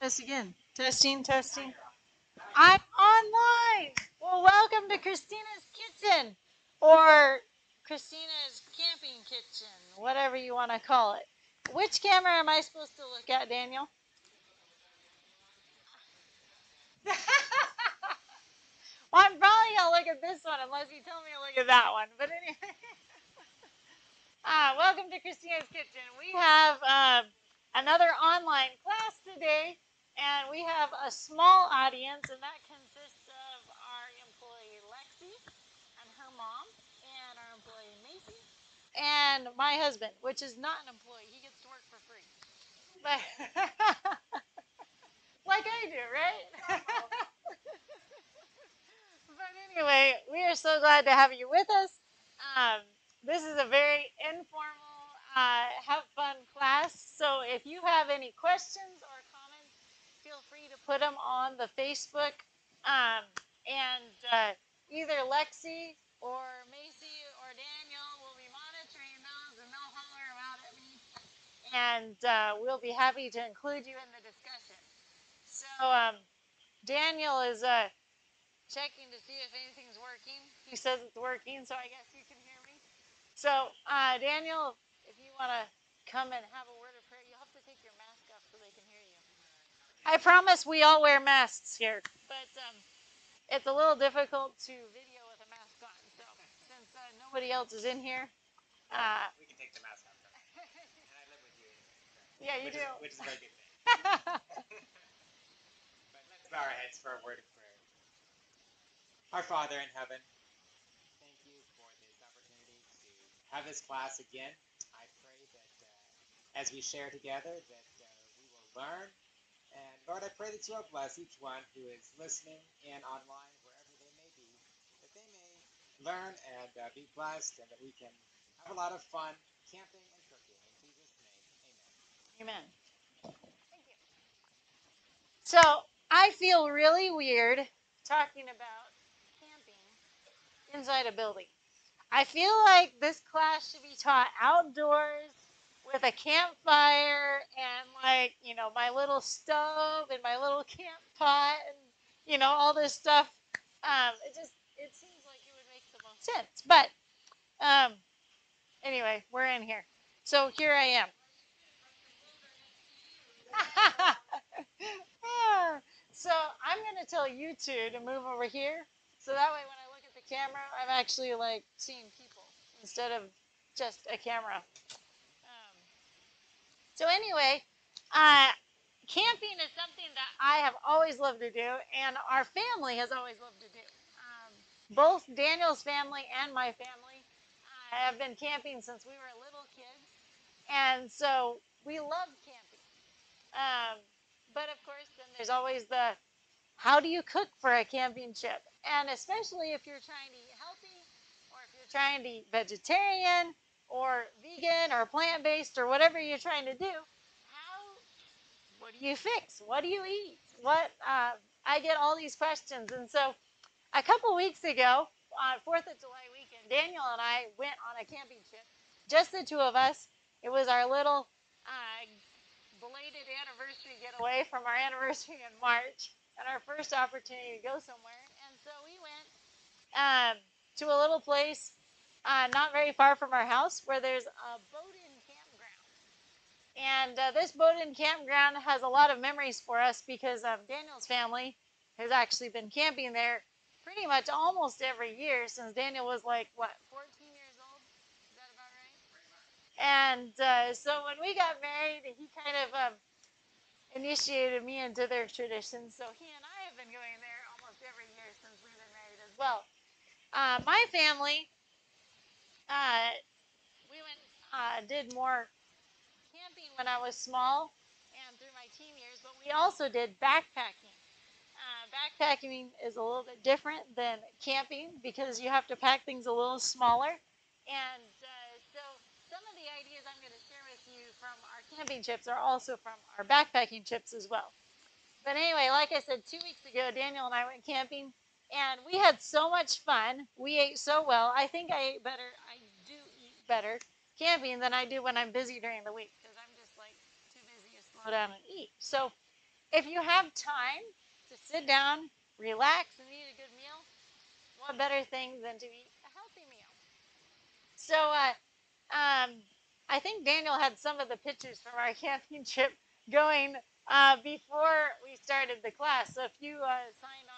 Test again. Testing, testing. I'm online. Well, welcome to Kristina's Kitchen or Kristina's Camping Kitchen, whatever you want to call it. Which camera am I supposed to look at, Daniel? well, I'm probably going to look at this one unless you tell me to look at that one. But anyway, uh, welcome to Kristina's Kitchen. We have uh, another online class today and we have a small audience, and that consists of our employee Lexi and her mom, and our employee Macy, and my husband, which is not an employee. He gets to work for free. But like I do, right? but anyway, we are so glad to have you with us. Um, this is a very informal, uh, have fun class. So if you have any questions or feel free to put them on the Facebook. Um, and uh, either Lexi or Macy or Daniel will be monitoring those and they'll holler about at me. And uh, we'll be happy to include you in the discussion. So um, Daniel is uh, checking to see if anything's working. He says it's working, so I guess you can hear me. So uh, Daniel, if you want to come and have a word of prayer, you'll have to take your mask off so they can hear you. I promise we all wear masks here, but um, it's a little difficult to video with a mask on. So since uh, nobody else is in here, uh, we can take the mask off. and I live with you. Yeah, you which do. Is, which is a very good thing. but let's bow our heads for a word of prayer. Our Father in heaven, thank you for this opportunity to have this class again. I pray that uh, as we share together, that uh, we will learn Lord, I pray that you will bless each one who is listening and online, wherever they may be, that they may learn and uh, be blessed, and that we can have a lot of fun camping and cooking. In Jesus' name, amen. Amen. Thank you. So I feel really weird talking about camping inside a building. I feel like this class should be taught outdoors with a campfire and like you know my little stove and my little camp pot and you know all this stuff. Um, it just it seems like it would make the most sense. But um, anyway we're in here. So here i am. So i'm going to tell you two to move over here. So that way when i look at the camera i'm actually like seeing people instead of just a camera so anyway, uh, camping is something that I have always loved to do, and our family has always loved to do. Um, both Daniel's family and my family uh, have been camping since we were little kids, and so we love camping. Um, but of course, then there's always the how do you cook for a camping trip, and especially if you're trying to eat healthy, or if you're trying to eat vegetarian, or vegan or plant based or whatever you're trying to do, how, what do you fix? What do you eat? What, uh, I get all these questions. And so a couple weeks ago, on 4th of July weekend, Daniel and I went on a camping trip, just the two of us. It was our little uh, belated anniversary getaway from our anniversary in March and our first opportunity to go somewhere. And so we went um, to a little place uh, not very far from our house where there's a boat-in campground. And uh, this boat-in campground has a lot of memories for us because um, Daniel's family has actually been camping there pretty much almost every year since Daniel was like, what, 14 years old? Is that about right? And uh, so when we got married, he kind of um, initiated me into their tradition. So he and I have been going there almost every year since we've been married as well. Uh, my family uh, we went uh, did more camping when I was small and through my teen years, but we also did backpacking. Uh, backpacking is a little bit different than camping because you have to pack things a little smaller. And uh, so some of the ideas I'm going to share with you from our camping trips are also from our backpacking trips as well. But anyway, like I said, two weeks ago, Daniel and I went camping and we had so much fun. We ate so well. I think I ate better. I do eat better camping than I do when I'm busy during the week because I'm just like too busy to slow down and eat. So if you have time to sit down, relax, and eat a good meal, what better thing than to eat a healthy meal? So, uh, um, I think Daniel had some of the pictures from our camping trip going uh, before we started the class. So, if you uh, signed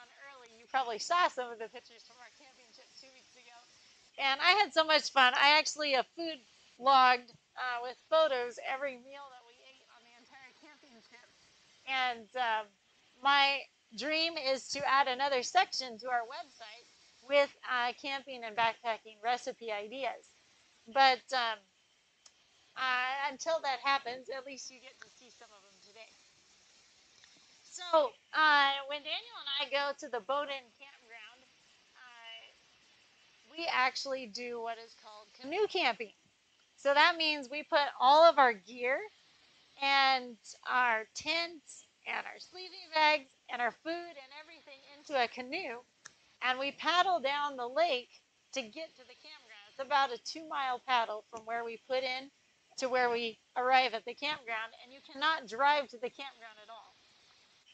probably saw some of the pictures from our camping trip two weeks ago. And I had so much fun. I actually uh, food logged uh, with photos every meal that we ate on the entire camping trip. And um, my dream is to add another section to our website with uh, camping and backpacking recipe ideas. But um, uh, until that happens, at least you get to see some of them today. So uh, when Daniel and I go to the boat-in campground, uh, we actually do what is called canoe camping. So that means we put all of our gear and our tents and our sleeping bags and our food and everything into a canoe and we paddle down the lake to get to the campground. It's about a two mile paddle from where we put in to where we arrive at the campground, and you cannot drive to the campground.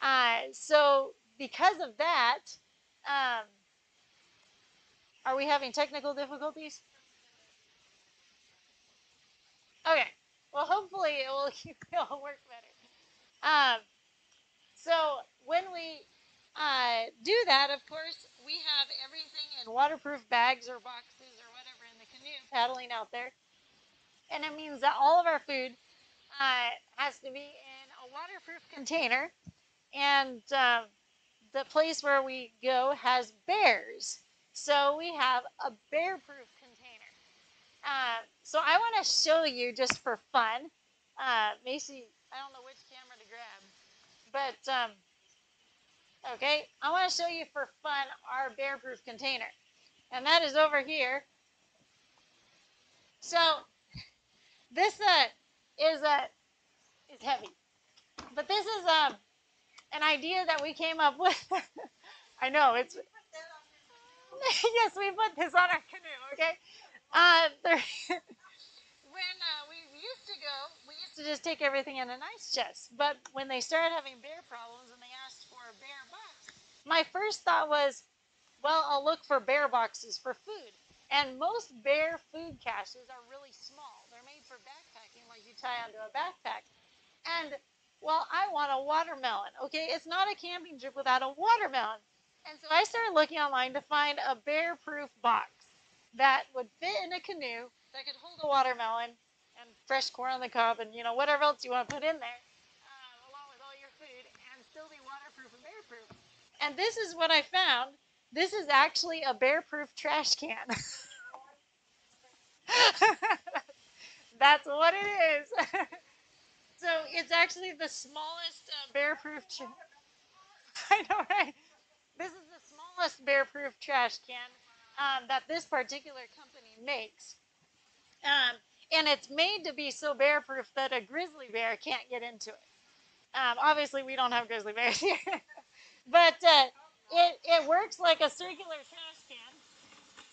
Uh, so, because of that, um, are we having technical difficulties? Okay. Well, hopefully it will, it will work better. Um, so when we uh, do that, of course, we have everything in waterproof bags or boxes or whatever in the canoe paddling out there. And it means that all of our food uh, has to be in a waterproof container. And uh, the place where we go has bears. So we have a bear proof container. Uh, so I want to show you just for fun. Uh, Macy, I don't know which camera to grab, but um, okay, I want to show you for fun our bear proof container. And that is over here. So this uh, is a uh, is heavy, but this is um, an idea that we came up with. I know it's. yes, we put this on our canoe. Okay, uh, there, when uh, we used to go, we used to just take everything in an ice chest. But when they started having bear problems and they asked for a bear box, my first thought was, well, I'll look for bear boxes for food. And most bear food caches are really small. They're made for backpacking, like you tie onto a backpack. And well, I want a watermelon. Okay, it's not a camping trip without a watermelon. And so I started looking online to find a bear proof box that would fit in a canoe that could hold a watermelon and fresh corn on the cob and you know whatever else you want to put in there, uh, along with all your food, and still be waterproof and bear proof. And this is what I found. This is actually a bear proof trash can. That's what it is. so it's actually the smallest uh, bear proof. Tra- I know, right? This is the smallest bear proof trash can um, that this particular company makes. Um, and it's made to be so bear proof that a grizzly bear can't get into it. Um, obviously, we don't have grizzly bears here, but uh, it, it works like a circular trash can.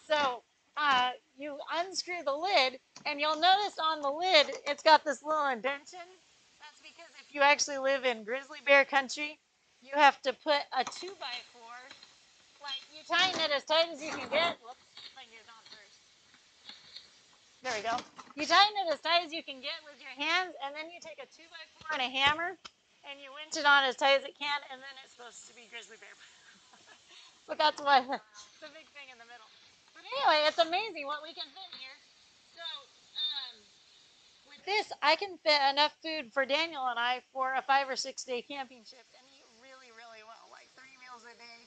So uh, you unscrew the lid, and you'll notice on the lid it's got this little indentation. You actually live in grizzly bear country, you have to put a two by four, like you tighten it as tight as you can get. Whoops, there we go. You tighten it as tight as you can get with your hands, and then you take a two by four and a hammer, and you winch it on as tight as it can, and then it's supposed to be grizzly bear. but that's why the big thing in the middle. But anyway, it's amazing what we can fit here. This, I can fit enough food for Daniel and I for a five or six day camping trip, and eat really, really well, like three meals a day.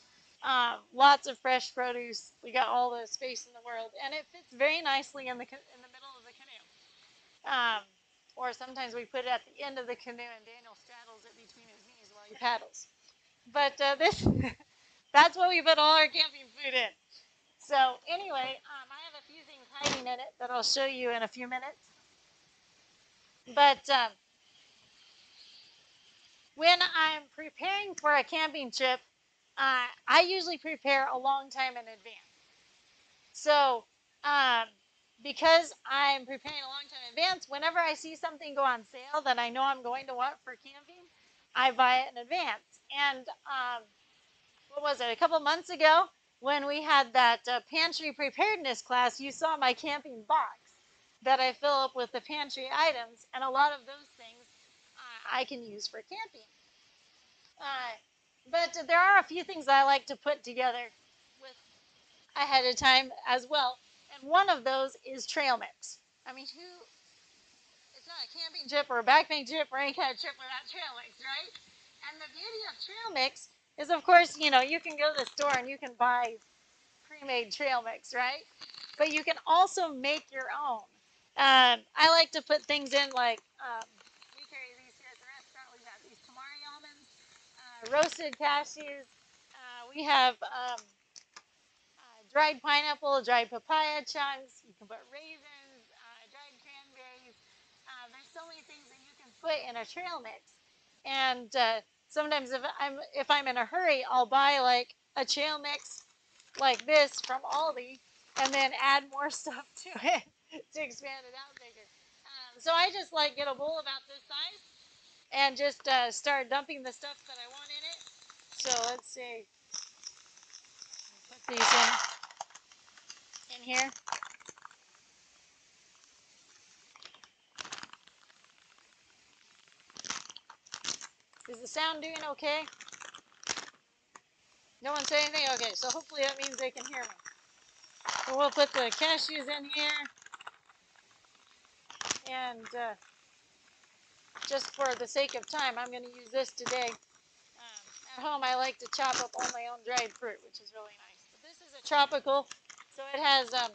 Um, lots of fresh produce. We got all the space in the world, and it fits very nicely in the in the middle of the canoe. um, or sometimes we put it at the end of the canoe and Daniel straddles it between his knees while he paddles. But uh, this, that's what we put all our camping food in. So anyway, um, I have a few things hiding in it that I'll show you in a few minutes. But um, when I'm preparing for a camping trip, uh, I usually prepare a long time in advance. So um, because I'm preparing a long time in advance, whenever I see something go on sale that I know I'm going to want for camping, I buy it in advance. And um, what was it? A couple months ago, when we had that uh, pantry preparedness class, you saw my camping box that I fill up with the pantry items, and a lot of those things uh, I can use for camping. Uh, but there are a few things I like to put together with ahead of time as well, and one of those is trail mix. I mean, who? It's not a camping trip or a backpacking trip or any kind of trip without trail mix, right? And the beauty of trail mix is, of course, you know, you can go to the store and you can buy pre-made trail mix, right? But you can also make your own. Um, I like to put things in like um, we carry these here at the restaurant. We have these tamari almonds, uh, roasted cashews. Uh, we have um, uh, dried pineapple, dried papaya chunks. You can put raisins, uh, dried cranberries. Uh, there's so many things that you can put in a trail mix. And uh, sometimes if I'm if I'm in a hurry, I'll buy like a trail mix like this from Aldi, and then add more stuff to it to expand it out bigger. Um, so I just like get a bowl about this size and just uh, start dumping the stuff that I want in it. So let's see. Put these in in here. Is the sound doing okay? No one say anything? Okay, so hopefully that means they can hear me. So we'll put the cashews in here. And uh, just for the sake of time, I'm going to use this today. Um, at home, I like to chop up all my own dried fruit, which is really nice. But this is a tropical, so it has um,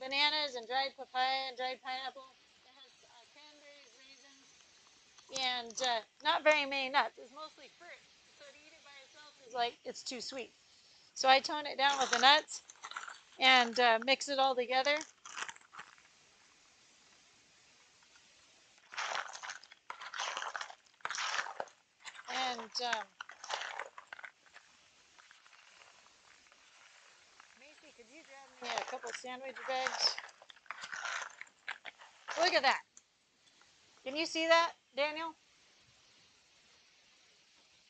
bananas and dried papaya and dried pineapple. It has uh, raisins, and uh, not very many nuts. It's mostly fruit. So to eat it by itself is like, it's too sweet. So I tone it down with the nuts and uh, mix it all together. And um, Macy, could you grab me a couple sandwich bags? Look at that. Can you see that, Daniel?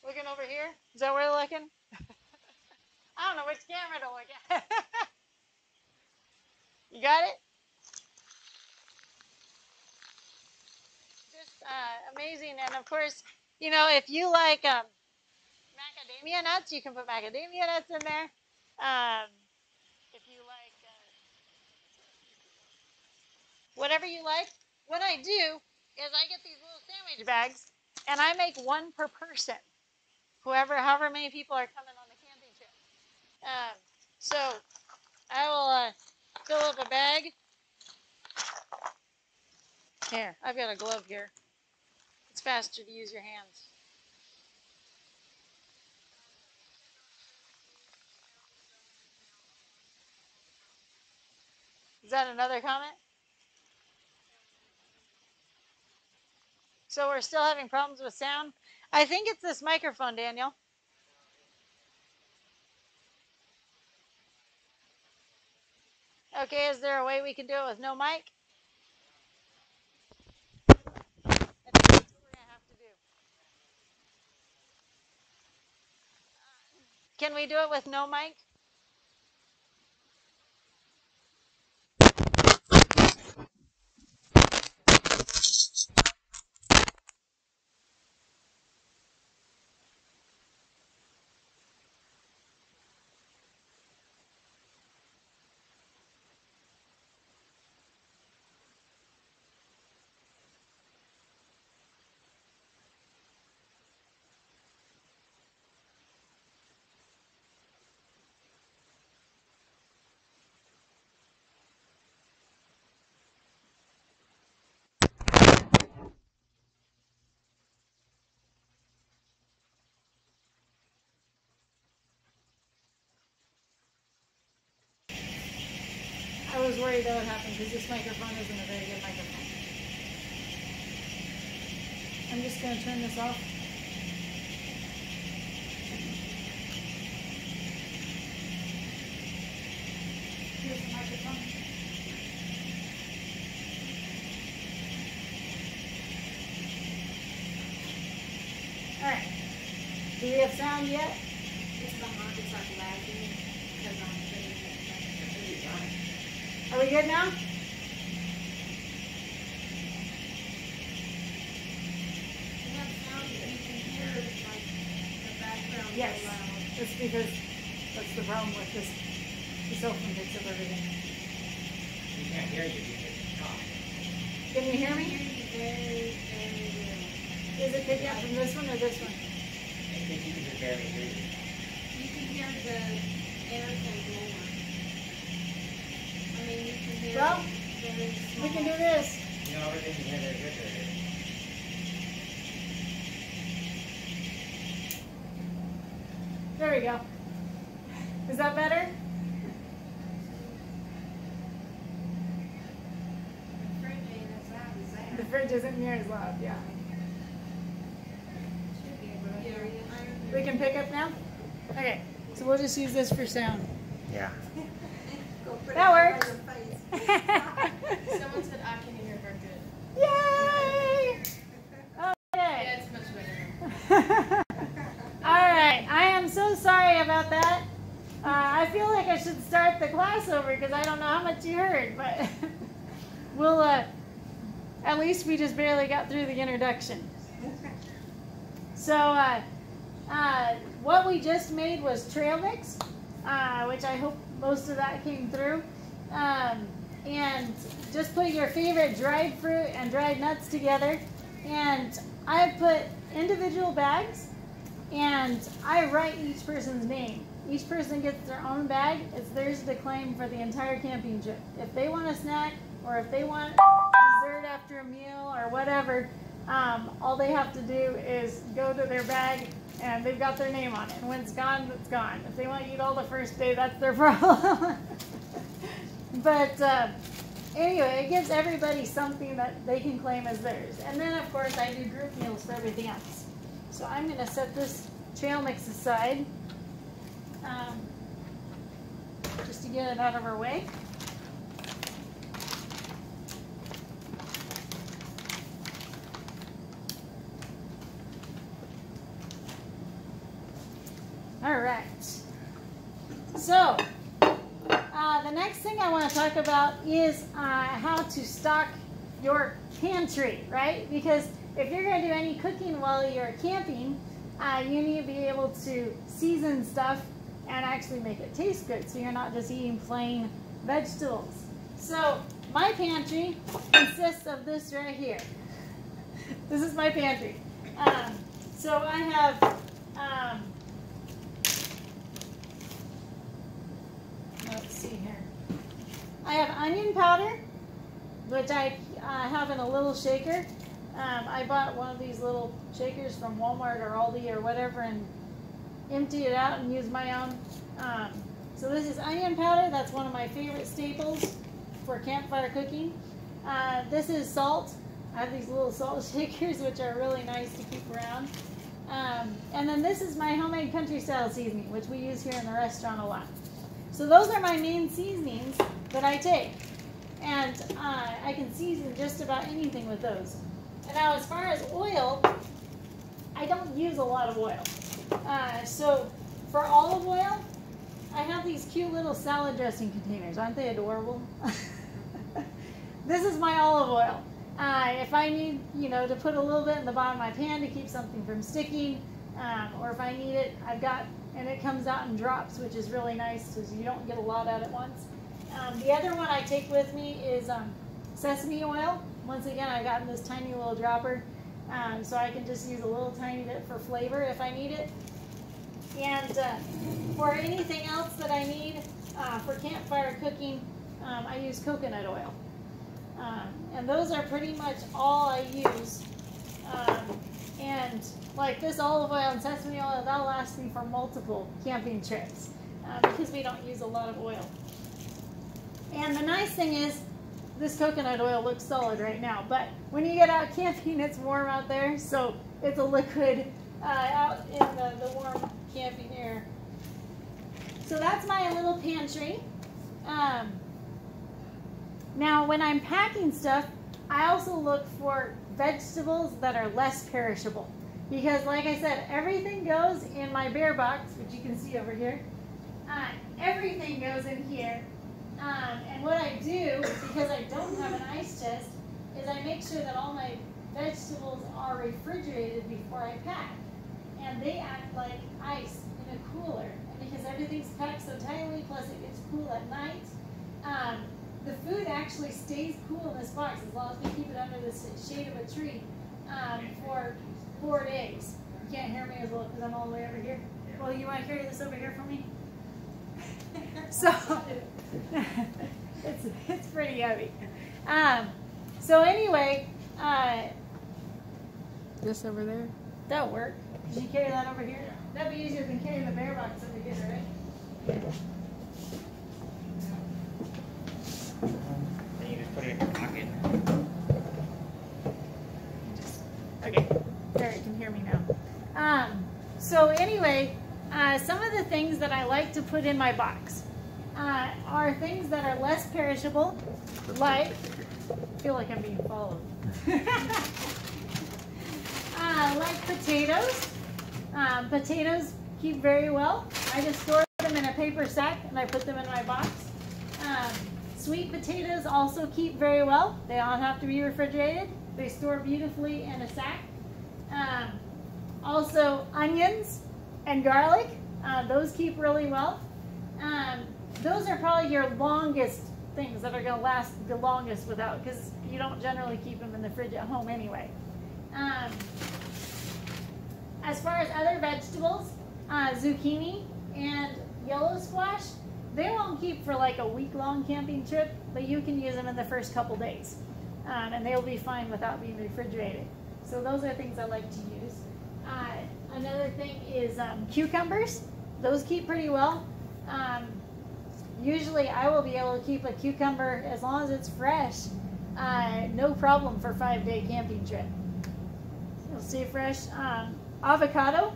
Looking over here? Is that where you're looking? I don't know which camera to look at. you got it? Just uh, amazing. And of course, you know, if you like um, macadamia nuts, you can put macadamia nuts in there. Um, if you like uh, whatever you like, what I do is I get these little sandwich bags and I make one per person. Whoever, however many people are coming on the camping trip. Um, so I will uh, fill up a bag. Here, I've got a glove here. It's faster to use your hands. Is that another comment? So we're still having problems with sound? I think it's this microphone, Daniel. Okay, is there a way we can do it with no mic? I think that's what we're gonna have to do. Can we do it with no mic? I was worried that would happen because this microphone isn't a very good microphone. I'm just gonna turn this off. Here's the microphone. All right. Do we have sound yet? It's behind, it's like lagging because I'm putting it. Are we good now? You have sound that you can hear, it's like the background Yes. so loud. It's because that's the problem with this. The cell phone picks up everything. We can't hear you because you talk. Can you hear I me? hear you very, very well. Is it picking up from this one or this one? I think you can just barely hear you. You can hear the airplane more. I mean, you can hear Well, it very small. We can do this. You know, everything you hear there's Richard. There we go. Is that better? The fridge ain't as loud as that. The fridge isn't near as loud, yeah. Should be able to hear you. I We can pick up now? Okay, so we'll just use this for sound. Yeah. Go put That right works. in your face. Someone said I can hear her good. Yay! Yeah, Okay. it's much better. All right, I am so sorry about that. Uh, I feel like I should start the class over because I don't know how much you heard, but we'll, uh, at least we just barely got through the introduction. So, uh, uh, what we just made was trail mix, uh, which I hope most of that came through. Um, and just put your favorite dried fruit and dried nuts together. And I put individual bags and I write each person's name. Each person gets their own bag. It's theirs to claim for the entire camping trip. If they want a snack or if they want dessert after a meal or whatever, um, all they have to do is go to their bag and they've got their name on it. And when it's gone, it's gone. If they want to eat all the first day, that's their problem. but uh, anyway, it gives everybody something that they can claim as theirs. And then, of course, I do group meals for everything else. So I'm going to set this trail mix aside um, just to get it out of our way. All right. So, uh, the next thing I want to talk about is uh, how to stock your pantry, right? Because if you're going to do any cooking while you're camping, uh, you need to be able to season stuff and actually make it taste good so you're not just eating plain vegetables. So, my pantry consists of this right here. This is my pantry. Um, so, I have. Um, let's see here. I have onion powder, which I uh, have in a little shaker. Um, I bought one of these little shakers from Walmart or Aldi or whatever and emptied it out and used my own. Um, so this is onion powder. That's one of my favorite staples for campfire cooking. Uh, this is salt. I have these little salt shakers, which are really nice to keep around. Um, and then this is my homemade country style seasoning, which we use here in the restaurant a lot. So those are my main seasonings that I take. And uh, I can season just about anything with those. And now as far as oil, I don't use a lot of oil. Uh, so for olive oil, I have these cute little salad dressing containers. Aren't they adorable? this is my olive oil. Uh, if I need, you know, to put a little bit in the bottom of my pan to keep something from sticking, um, or if I need it, I've got, and it comes out in drops, which is really nice because you don't get a lot out at once. Um, the other one I take with me is um, sesame oil. Once again, I got in this tiny little dropper, um, so I can just use a little tiny bit for flavor if I need it. And uh, for anything else that I need uh, for campfire cooking, um, I use coconut oil. Um, and those are pretty much all I use. And like this olive oil and sesame oil, that'll last me for multiple camping trips uh, because we don't use a lot of oil. And the nice thing is, this coconut oil looks solid right now, but when you get out camping, it's warm out there, so it's a liquid uh, out in the, the warm camping air. So that's my little pantry. Um, now, when I'm packing stuff, I also look for vegetables that are less perishable. because, like I said, everything goes in my bear box, which you can see over here. Uh, everything goes in here. Um, and what I do, because I don't have an ice chest, is I make sure that all my vegetables are refrigerated before I pack. And they act like ice in a cooler. And because everything's packed so tightly, plus it gets cool at night, um, the food actually stays cool in this box as long as we keep it under the shade of a tree um, for four days. You can't hear me as well because I'm all the way over here. Well, you want to carry this over here for me? so it's it's pretty heavy. Um, so anyway, uh, This over there? that'll work. Did you carry that over here? That'd be easier than carrying the bear box over here, right? Then you just put it in your pocket. Okay, there, you can hear me now. Um, so anyway, uh, some of the things that I like to put in my box uh, are things that are less perishable, like, I feel like I'm being followed. uh, like potatoes. Um, potatoes keep very well. I just store them in a paper sack and I put them in my box. Um, sweet potatoes also keep very well. They don't have to be refrigerated. They store beautifully in a sack. Um, also, onions and garlic, uh, those keep really well. Um, those are probably your longest things that are going to last the longest without, because you don't generally keep them in the fridge at home anyway. Um, as far as other vegetables, uh, zucchini and yellow squash, they won't keep for like a week long camping trip, but you can use them in the first couple days. Um, and they'll be fine without being refrigerated. So those are things I like to use. Uh, another thing is um, cucumbers. Those keep pretty well. Um, usually I will be able to keep a cucumber as long as it's fresh, uh, no problem for five day camping trip. It'll stay fresh. Um, avocado,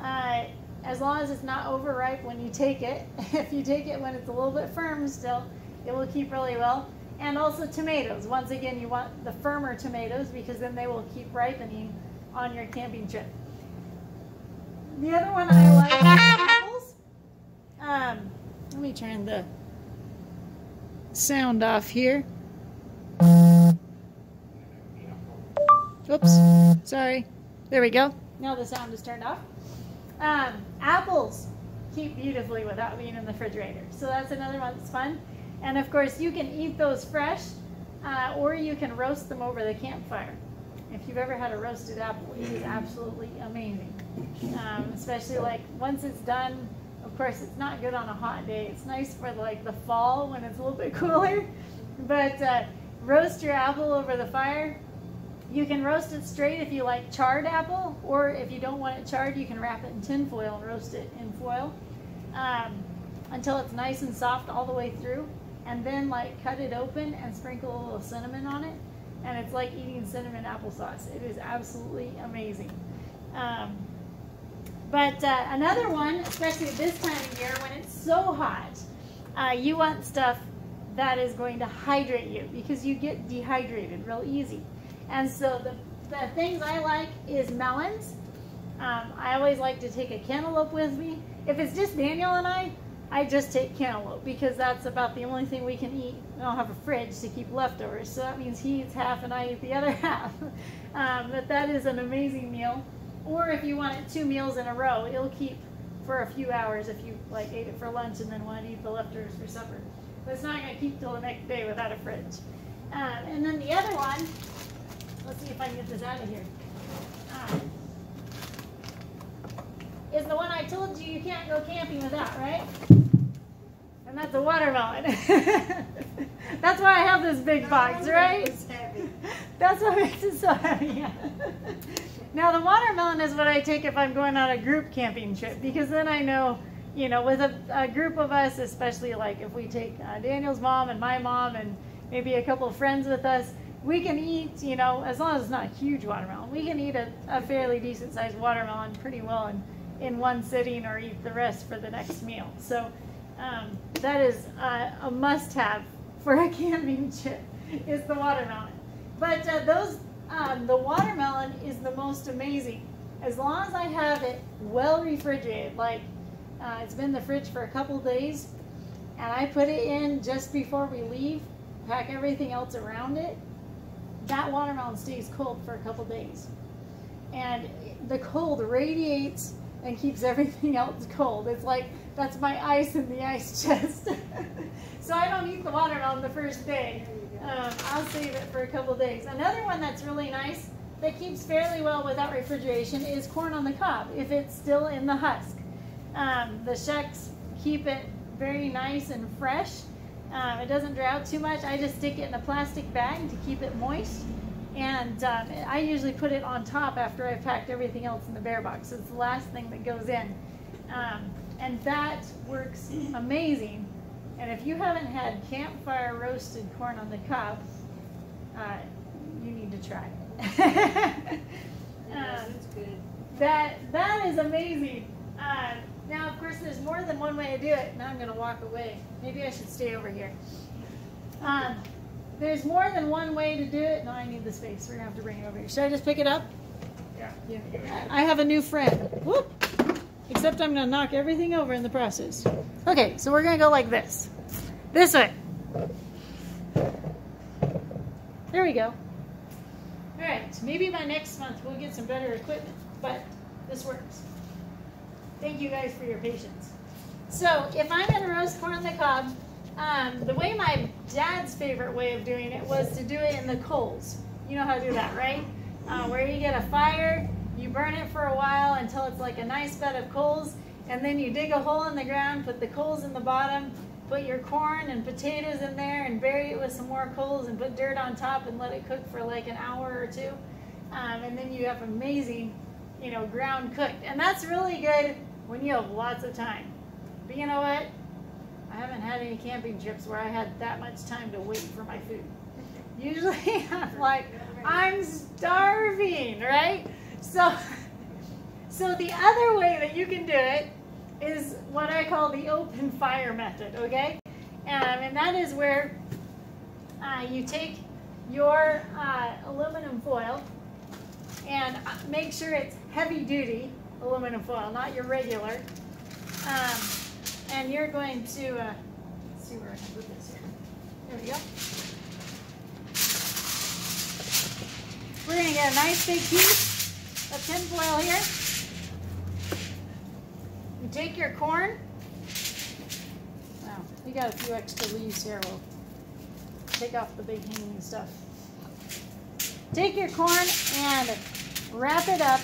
uh, as long as it's not overripe when you take it. if you take it when it's a little bit firm still, it will keep really well. And also tomatoes. Once again, you want the firmer tomatoes because then they will keep ripening on your camping trip. The other one I like apples. Um, let me turn the sound off here. Oops, sorry. There we go. Now the sound is turned off. Um, apples keep beautifully without being in the refrigerator. So that's another one that's fun. And of course, you can eat those fresh uh, or you can roast them over the campfire. If you've ever had a roasted apple, it is absolutely amazing. Um, especially like once it's done, of course, it's not good on a hot day. It's nice for like the fall when it's a little bit cooler. But uh, roast your apple over the fire. You can roast it straight if you like charred apple, or if you don't want it charred, you can wrap it in tin foil and roast it in foil um, until it's nice and soft all the way through. And then like cut it open and sprinkle a little cinnamon on it. And it's like eating cinnamon applesauce. It is absolutely amazing. Um, but uh, another one, especially at this time of year when it's so hot, uh, you want stuff that is going to hydrate you because you get dehydrated real easy. And so the, the things I like is melons. Um, I always like to take a cantaloupe with me. If it's just Daniel and I, I just take cantaloupe because that's about the only thing we can eat. We don't have a fridge to keep leftovers, so that means he eats half and I eat the other half. Um, but that is an amazing meal. Or if you want it two meals in a row, it'll keep for a few hours if you like ate it for lunch and then want to eat the leftovers for supper. But it's not going to keep till the next day without a fridge. Um, and then the other one, let's see if I can get this out of here. Um, is the one I told you you can't go camping without, right? And that's a watermelon. that's why I have this big box, right? That's what makes it so heavy. Yeah. now the watermelon is what I take if I'm going on a group camping trip because then I know, you know, with a, a group of us, especially like if we take uh, Daniel's mom and my mom and maybe a couple of friends with us, we can eat, you know, as long as it's not a huge watermelon, we can eat a, a fairly decent sized watermelon pretty well in, in one sitting or eat the rest for the next meal. So um, that is uh, a must have for a camping trip is the watermelon. But uh, those, um, the watermelon is the most amazing as long as I have it well refrigerated, like uh, it's been in the fridge for a couple days, and I put it in just before we leave, pack everything else around it, that watermelon stays cold for a couple days. And the cold radiates and keeps everything else cold. It's like that's my ice in the ice chest. so I don't eat the watermelon the first day. Um, I'll save it for a couple days. Another one that's really nice that keeps fairly well without refrigeration is corn on the cob if it's still in the husk. Um, the shucks keep it very nice and fresh. Um, it doesn't dry out too much. I just stick it in a plastic bag to keep it moist. And um, I usually put it on top after I've packed everything else in the bear box. It's the last thing that goes in. Um, and that works amazing. And if you haven't had campfire roasted corn on the cob, uh, you need to try it. Yes, Um, it's good. that that is amazing. Uh, now, of course, there's more than one way to do it. Now I'm going to walk away. Maybe I should stay over here. Um, there's more than one way to do it. No, I need the space. We're going to have to bring it over here. Should I just pick it up? Yeah. Yeah. I have a new friend. Whoop. Except I'm going to knock everything over in the process. Okay, so we're going to go like this. This way. There we go. All right, maybe by next month we'll get some better equipment, but this works. Thank you guys for your patience. So if I'm going to roast corn on the cob, um, the way my dad's favorite way of doing it was to do it in the coals. You know how to do that, right? Uh, where you get a fire, you burn it for a while until it's like a nice bed of coals, and then you dig a hole in the ground, put the coals in the bottom, put your corn and potatoes in there, and bury it with some more coals, and put dirt on top, and let it cook for like an hour or two. Um, and then you have amazing, you know, ground cooked. And that's really good when you have lots of time. But you know what? I haven't had any camping trips where I had that much time to wait for my food. Usually I'm like, I'm starving, right? So, so the other way that you can do it is what I call the open fire method, okay? Um, and that is where uh, you take your uh, aluminum foil and uh, make sure it's heavy duty aluminum foil, not your regular. Um, and you're going to, uh, see where I can put this here. There we go. We're going to get a nice big piece of tin foil here. You take your corn. Wow, we got a few extra leaves here. We'll take off the big hanging stuff. Take your corn and wrap it up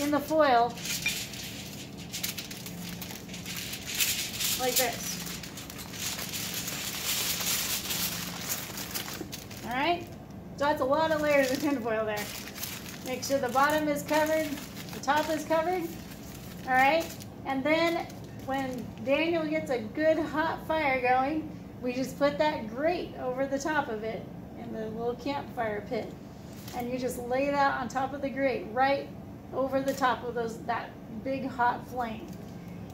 in the foil like this. All right, so that's a lot of layers of tinfoil there. Make sure the bottom is covered, the top is covered. All right, and then when Daniel gets a good hot fire going, we just put that grate over the top of it in the little campfire pit. And you just lay that on top of the grate, right over the top of those that big hot flame.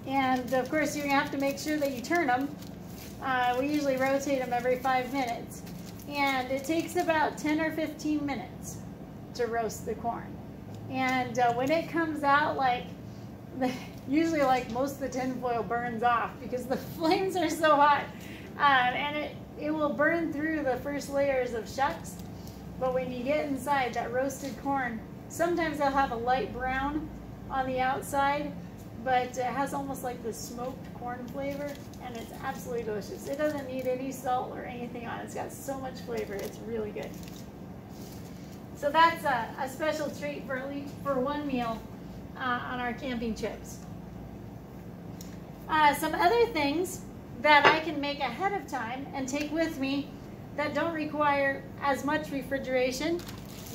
And of course, you have to make sure that you turn them. Uh, we usually rotate them every five minutes. And it takes about 10 or 15 minutes to roast the corn. And uh, when it comes out, like, usually like most of the tinfoil burns off because the flames are so hot. Uh, and it, it will burn through the first layers of shucks. But when you get inside that roasted corn, sometimes they'll have a light brown on the outside, but it has almost like the smoked corn flavor, and it's absolutely delicious. It doesn't need any salt or anything on it. It's got so much flavor. It's really good. So that's a, a special treat for for one meal uh, on our camping trips. Uh, some other things that I can make ahead of time and take with me that don't require as much refrigeration.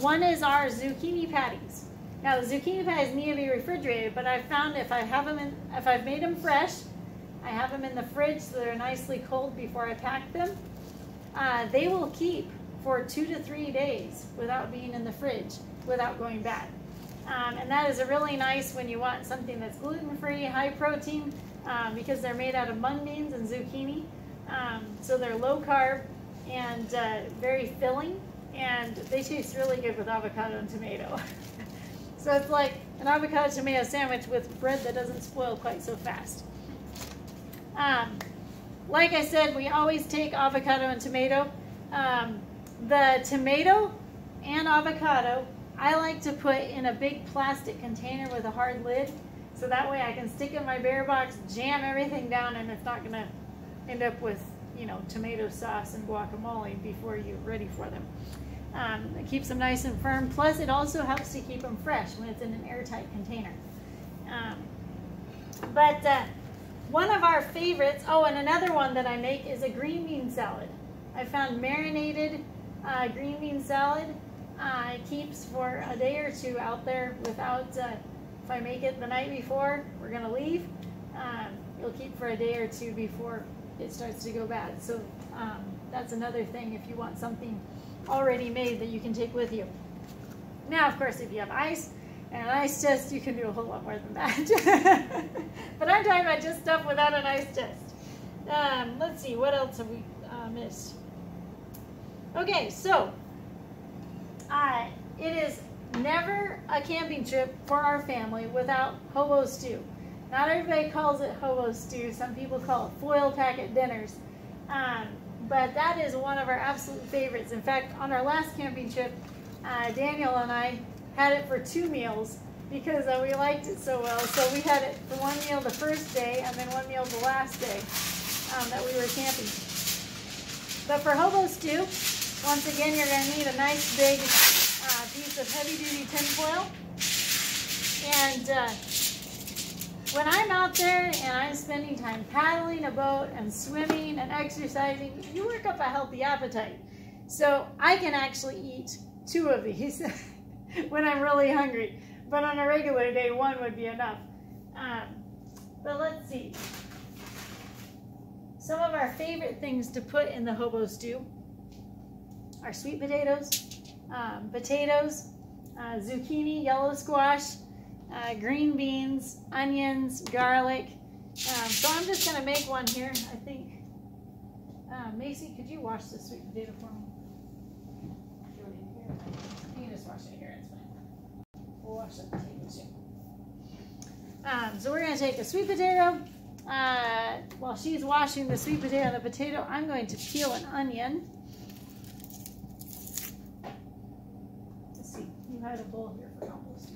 One is our zucchini patties. Now the zucchini patties need to be refrigerated, but I've found if I have them in, if I've made them fresh, I have them in the fridge so they're nicely cold before I pack them. Uh, they will keep for two to three days without being in the fridge, without going bad. Um, and that is a really nice when you want something that's gluten-free, high protein, um, because they're made out of mung beans and zucchini. Um, so they're low carb and uh, very filling, and they taste really good with avocado and tomato. so it's like an avocado tomato sandwich with bread that doesn't spoil quite so fast. Um, like I said, we always take avocado and tomato. Um, the tomato and avocado, I like to put in a big plastic container with a hard lid. So that way I can stick in my bear box, jam everything down, and it's not going to end up with, you know, tomato sauce and guacamole before you're ready for them. Um, it keeps them nice and firm. Plus, it also helps to keep them fresh when it's in an airtight container. Um, but uh, one of our favorites, oh, and another one that I make is a green bean salad. I found marinated uh, green bean salad. Uh, keeps for a day or two out there without, uh, if I make it the night before, we're going to leave. Um, it'll keep for a day or two before it starts to go bad. So um, that's another thing if you want something already made that you can take with you. Now, of course, if you have ice and an ice test, you can do a whole lot more than that. but I'm talking about just stuff without an ice test. Um, let's see, what else have we uh, missed? Okay, so uh, it is never a camping trip for our family without hobo stew. Not everybody calls it hobo stew. Some people call it foil packet dinners. Um, but that is one of our absolute favorites. In fact, on our last camping trip, uh, Daniel and I had it for two meals because uh, we liked it so well. So we had it for one meal the first day and then one meal the last day um, that we were camping. But for hobo stew, once again, you're going to need a nice big uh, piece of heavy-duty tinfoil. And uh, when I'm out there and I'm spending time paddling a boat and swimming and exercising, you work up a healthy appetite. So I can actually eat two of these when I'm really hungry. But on a regular day, one would be enough. Um, but let's see. Some of our favorite things to put in the hobo stew are sweet potatoes, um, potatoes, uh, zucchini, yellow squash, uh, green beans, onions, garlic. Um, so I'm just going to make one here. I think, uh, Macy, could you wash the sweet potato for me? You can just wash it here, it's fine. We'll wash the potatoes too. Um, so we're going to take a sweet potato. Uh, while she's washing the sweet potato and the potato, I'm going to peel an onion. Let's see, you had a bowl here for compost.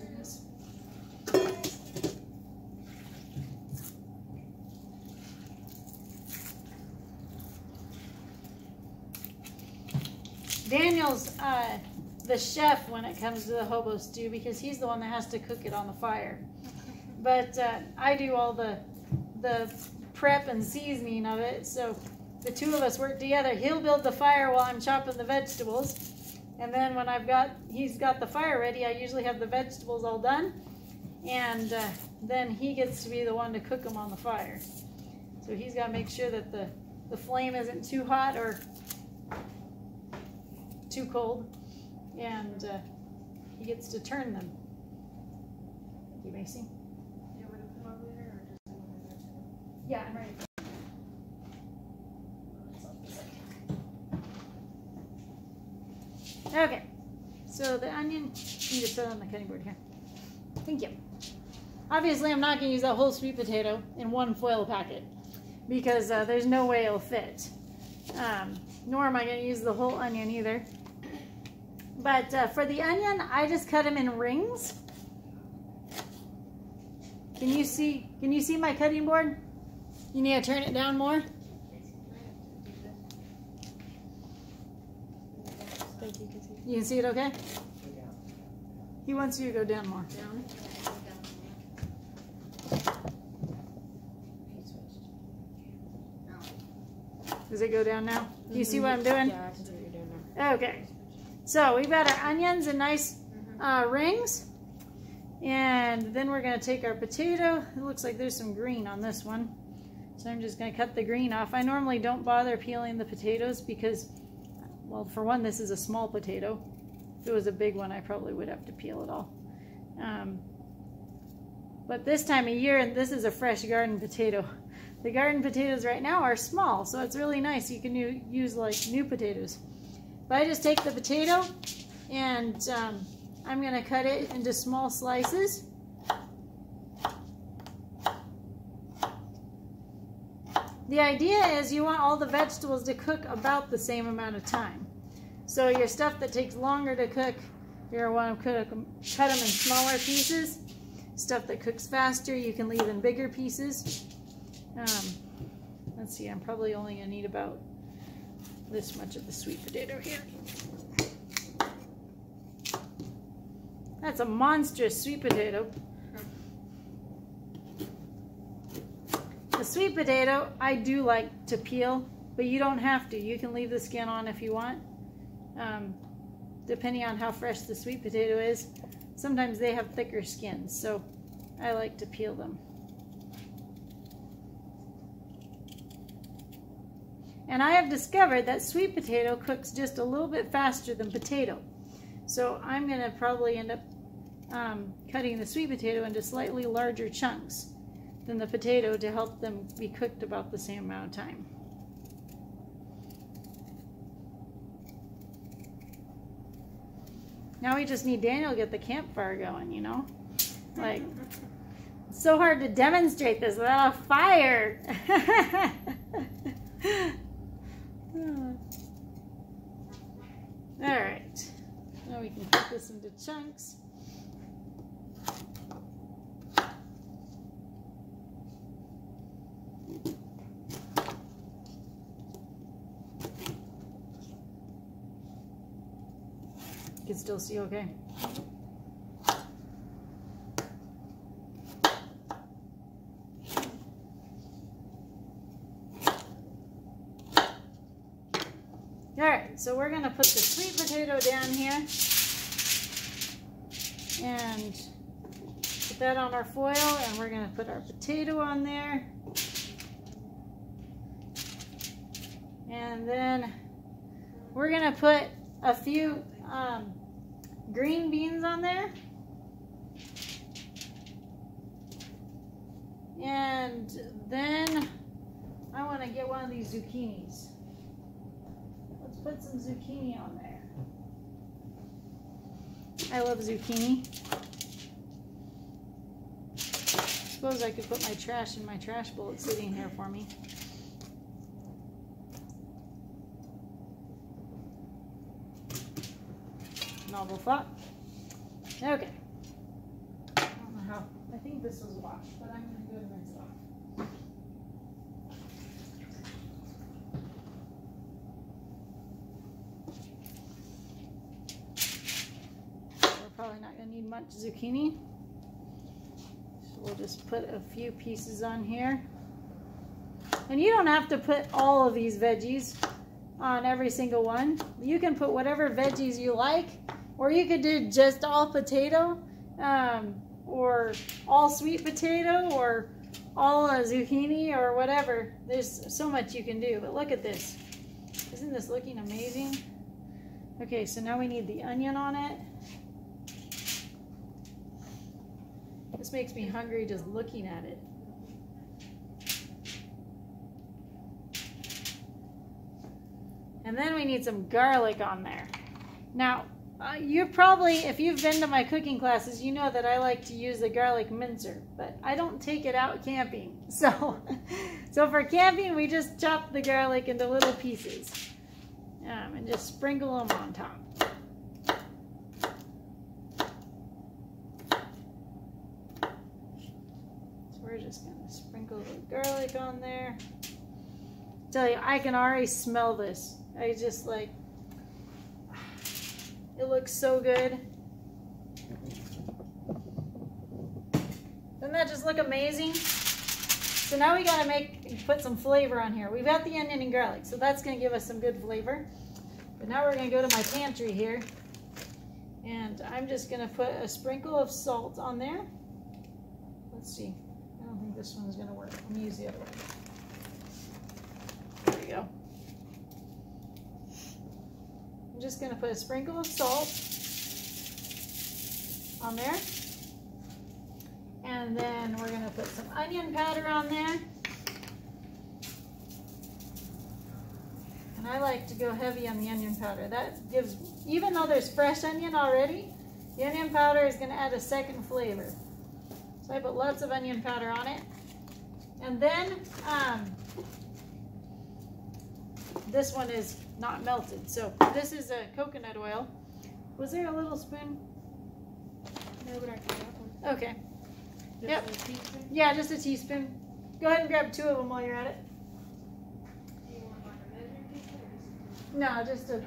Daniel's uh, the chef when it comes to the hobo stew because he's the one that has to cook it on the fire. But uh, I do all the the prep and seasoning of it. So the two of us work together. He'll build the fire while I'm chopping the vegetables. And then when I've got, he's got the fire ready, I usually have the vegetables all done. And uh, then he gets to be the one to cook them on the fire. So he's got to make sure that the, the flame isn't too hot or too cold. And uh, he gets to turn them. Thank you, Macy. You want me to come over there or just come over there? Yeah, I'm ready. Okay, so the onion, you just throw it on the cutting board here. Thank you. Obviously, I'm not going to use that whole sweet potato in one foil packet because uh, there's no way it'll fit. Um, nor am I going to use the whole onion either. But uh, for the onion, I just cut them in rings. Can you see? Can you see my cutting board? You need to turn it down more. You, can see it okay? He wants you to go down more. Down. Does it go down now? Do you see what I'm doing? Yeah, I can see what you're doing now. Okay. So we've got our onions in nice uh, rings. And then we're going to take our potato. It looks like there's some green on this one. So I'm just going to cut the green off. I normally don't bother peeling the potatoes because, well, for one, this is a small potato. If it was a big one, I probably would have to peel it all. Um, but this time of year, and this is a fresh garden potato. The garden potatoes right now are small, so it's really nice. You can use like new potatoes. But I just take the potato and um, I'm gonna cut it into small slices. The idea is you want all the vegetables to cook about the same amount of time. So your stuff that takes longer to cook, you want to cook, cut them in smaller pieces. Stuff that cooks faster, you can leave in bigger pieces. Um, let's see, I'm probably only going to need about this much of the sweet potato here. That's a monstrous sweet potato. The sweet potato, I do like to peel, but you don't have to. You can leave the skin on if you want. Um, depending on how fresh the sweet potato is. Sometimes they have thicker skins, so I like to peel them. And I have discovered that sweet potato cooks just a little bit faster than potato. So I'm going to probably end up um, cutting the sweet potato into slightly larger chunks than the potato to help them be cooked about the same amount of time. Now we just need Daniel to get the campfire going, you know? Like, so hard to demonstrate this without a fire. Hmm. All right. Now we can cut this into chunks. You can still see okay. All so we're gonna put the sweet potato down here and put that on our foil and we're gonna put our potato on there. And then we're gonna put a few um, green beans on there. And then I want to get one of these zucchinis. Let's put some zucchini on there. I love zucchini. Suppose I could put my trash in my trash bowl. It's sitting here for me. Novel thought. Okay. I don't know how. I think this was washed, but I'm going to go to rinse it off. We're probably not going to need much zucchini. So we'll just put a few pieces on here. And you don't have to put all of these veggies on every single one. You can put whatever veggies you like, or you could do just all potato, um, or all sweet potato, or all zucchini, or whatever. There's so much you can do, but look at this. Isn't this looking amazing? Okay, so now we need the onion on it. This makes me hungry just looking at it. And then we need some garlic on there. Now, uh, you probably, if you've been to my cooking classes, you know that I like to use the garlic mincer, but I don't take it out camping. So, so for camping, we just chop the garlic into little pieces um, and just sprinkle them on top. So we're just gonna sprinkle the garlic on there. Tell you, I can already smell this. I just like, it looks so good. Doesn't that just look amazing? So now we gotta make, put some flavor on here. We've got the onion and garlic, so that's gonna give us some good flavor. But now we're gonna go to my pantry here. And I'm just gonna put a sprinkle of salt on there. Let's see. I don't think this one's gonna work. Let me use the other one. There we go. I'm just gonna put a sprinkle of salt on there. And then we're gonna put some onion powder on there. And I like to go heavy on the onion powder. That gives, even though there's fresh onion already, the onion powder is gonna add a second flavor. So I put lots of onion powder on it. And then um, this one is not melted. So this is a coconut oil. Was there a little spoon? No, but I can grab one. Okay. Just Yep. Yeah, just a teaspoon. Go ahead and grab two of them while you're at it. You want like a measuring teaspoon or just a No, just a.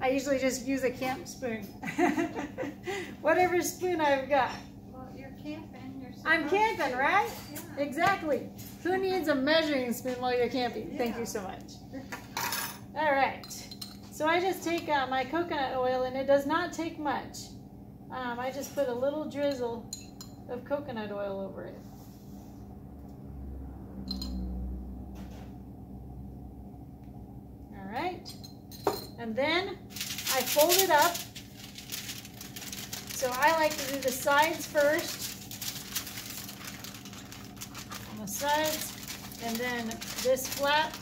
I usually just use a camp spoon. Whatever spoon I've got. Camping, I'm camping, right? Yeah. Exactly. Who needs a measuring spoon while you're camping? Thank you so much. All right. So I just take uh, my coconut oil, and it does not take much. Um, I just put a little drizzle of coconut oil over it. All right. And then I fold it up. So I like to do the sides first. On the sides. And then this flap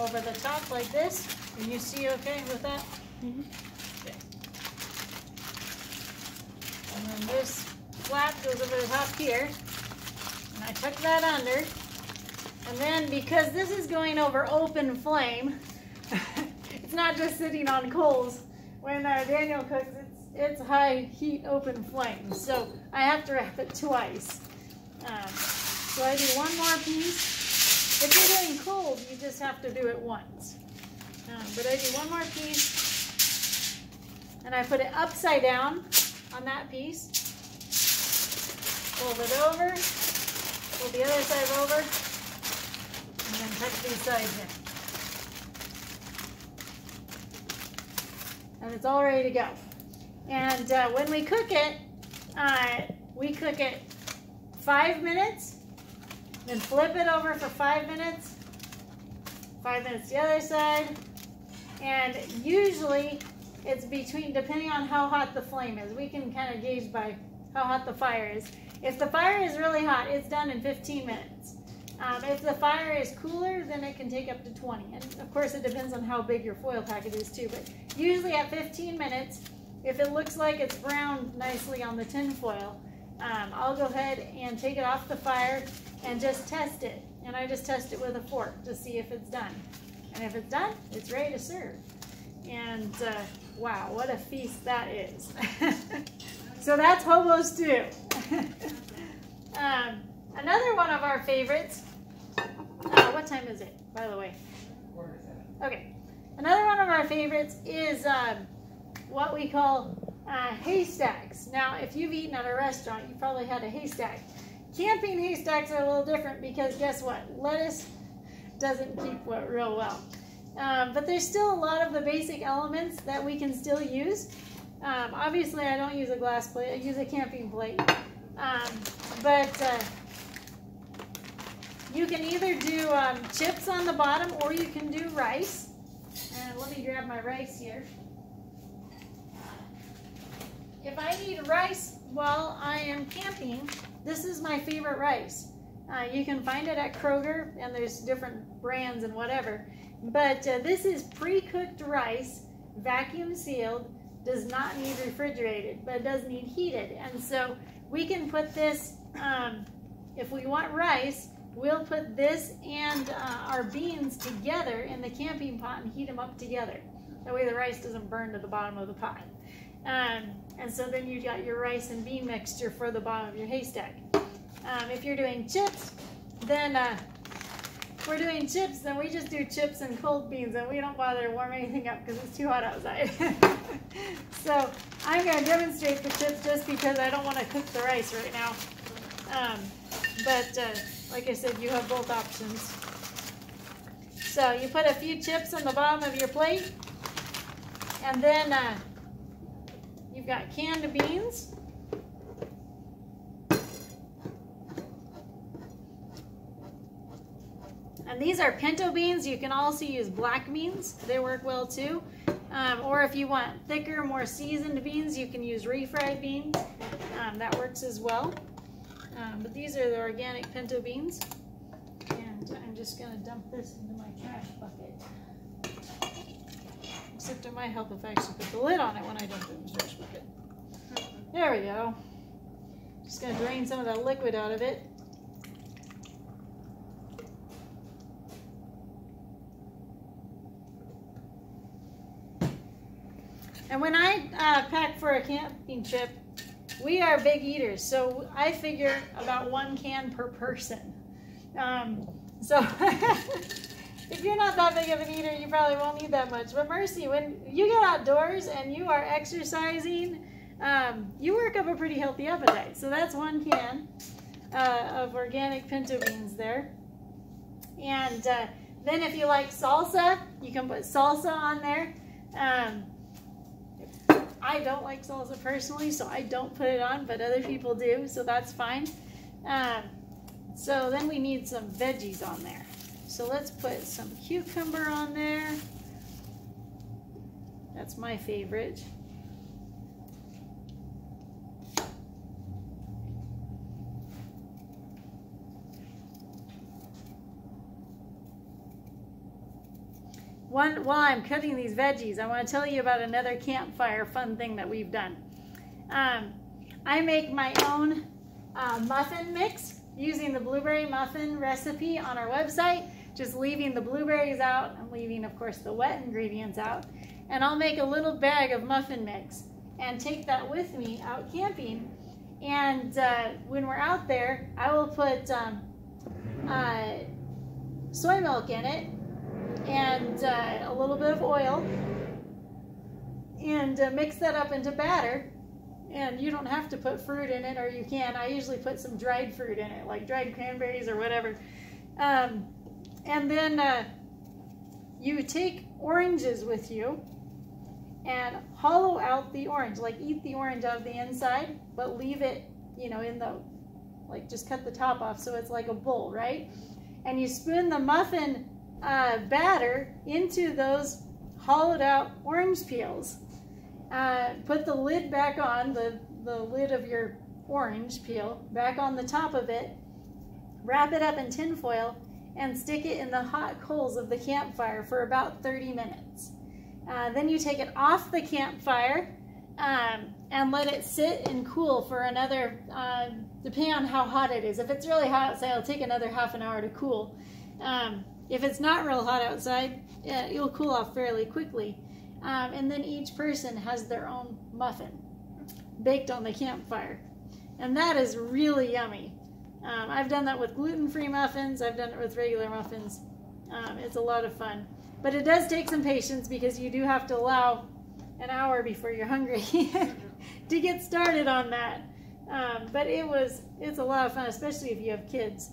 over the top like this. Can you see okay with that? Mm Mhm. Okay. And then this flap goes over the top here. And I tuck that under. And then because this is going over open flame, it's not just sitting on coals. When uh, Daniel cooks, it's it's high heat open flame. So I have to wrap it twice. Um, so I do one more piece. If you're doing cold, you just have to do it once. Um, but I do one more piece, and I put it upside down on that piece. Fold it over. Fold the other side over, and then tuck these sides in. And it's all ready to go. And uh, when we cook it, uh, we cook it five minutes, then flip it over for five minutes, five minutes the other side, and usually it's between, depending on how hot the flame is, we can kind of gauge by how hot the fire is. If the fire is really hot, it's done in 15 minutes. Um, if the fire is cooler, then it can take up to 20. And of course, it depends on how big your foil packet is too. But usually at 15 minutes, if it looks like it's browned nicely on the tin foil, um, I'll go ahead and take it off the fire and just test it. And I just test it with a fork to see if it's done. And if it's done, it's ready to serve. And uh, wow, what a feast that is. so that's hobo stew. um, another one of our favorites. Uh, what time is it, by the way? Okay. Another one of our favorites is um, what we call uh, haystacks. Now, if you've eaten at a restaurant, you probably had a haystack. Camping haystacks are a little different because guess what? Lettuce doesn't keep what real well. Um, but there's still a lot of the basic elements that we can still use. Um, obviously, I don't use a glass plate. I use a camping plate. Um, but uh, you can either do um, chips on the bottom or you can do rice. And let me grab my rice here. If I need rice while I am camping, this is my favorite rice. Uh, you can find it at Kroger, and there's different brands and whatever. But uh, this is pre-cooked rice, vacuum sealed, does not need refrigerated, but it does need heated. And so we can put this, um, if we want rice, we'll put this and uh, our beans together in the camping pot and heat them up together. That way the rice doesn't burn to the bottom of the pot. Um, and so then you've got your rice and bean mixture for the bottom of your haystack. Um, if you're doing chips, then uh, we're doing chips, then we just do chips and cold beans, and we don't bother to warm anything up because it's too hot outside. so I'm going to demonstrate the chips just because I don't want to cook the rice right now. Um, but uh, like I said, you have both options. So you put a few chips on the bottom of your plate, and then uh, you've got canned beans. And these are pinto beans. You can also use black beans. They work well too. Um, or if you want thicker, more seasoned beans, you can use refried beans. Um, that works as well. Um, but these are the organic pinto beans. And I'm just going to dump this into my trash bucket. Except it might help if I actually put the lid on it when I dump it in the trash bucket. There we go. Just gonna drain some of that liquid out of it. And when I uh, pack for a camping trip, we are big eaters, so I figure about one can per person. Um, so if you're not that big of an eater, you probably won't need that much. But Mercy, when you get outdoors and you are exercising, um, you work up a pretty healthy appetite. So that's one can uh, of organic pinto beans there. And uh, then if you like salsa, you can put salsa on there. Um, I don't like salsa personally, so I don't put it on, but other people do, so that's fine. Um, so then we need some veggies on there. So let's put some cucumber on there. That's my favorite. One, while I'm cutting these veggies, I want to tell you about another campfire fun thing that we've done. Um, I make my own uh, muffin mix using the blueberry muffin recipe on our website, just leaving the blueberries out and leaving, of course, the wet ingredients out. And I'll make a little bag of muffin mix and take that with me out camping. And uh, when we're out there, I will put um, uh, soy milk in it and uh, a little bit of oil and uh, mix that up into batter and you don't have to put fruit in it or you can i usually put some dried fruit in it like dried cranberries or whatever um, and then uh, you take oranges with you and hollow out the orange like eat the orange out of the inside but leave it you know in the like just cut the top off so it's like a bowl right and you spoon the muffin uh, batter into those hollowed out orange peels. Uh, put the lid back on, the, the lid of your orange peel, back on the top of it. Wrap it up in tin foil and stick it in the hot coals of the campfire for about 30 minutes. Uh, then you take it off the campfire um, and let it sit and cool for another, uh, depending on how hot it is. If it's really hot, say it'll take another half an hour to cool. Um, if it's not real hot outside, yeah, it'll cool off fairly quickly. Um, and then each person has their own muffin baked on the campfire. And that is really yummy. Um, I've done that with gluten-free muffins. I've done it with regular muffins. Um, it's a lot of fun. But it does take some patience because you do have to allow an hour before you're hungry to get started on that. Um, but it was, it's a lot of fun, especially if you have kids,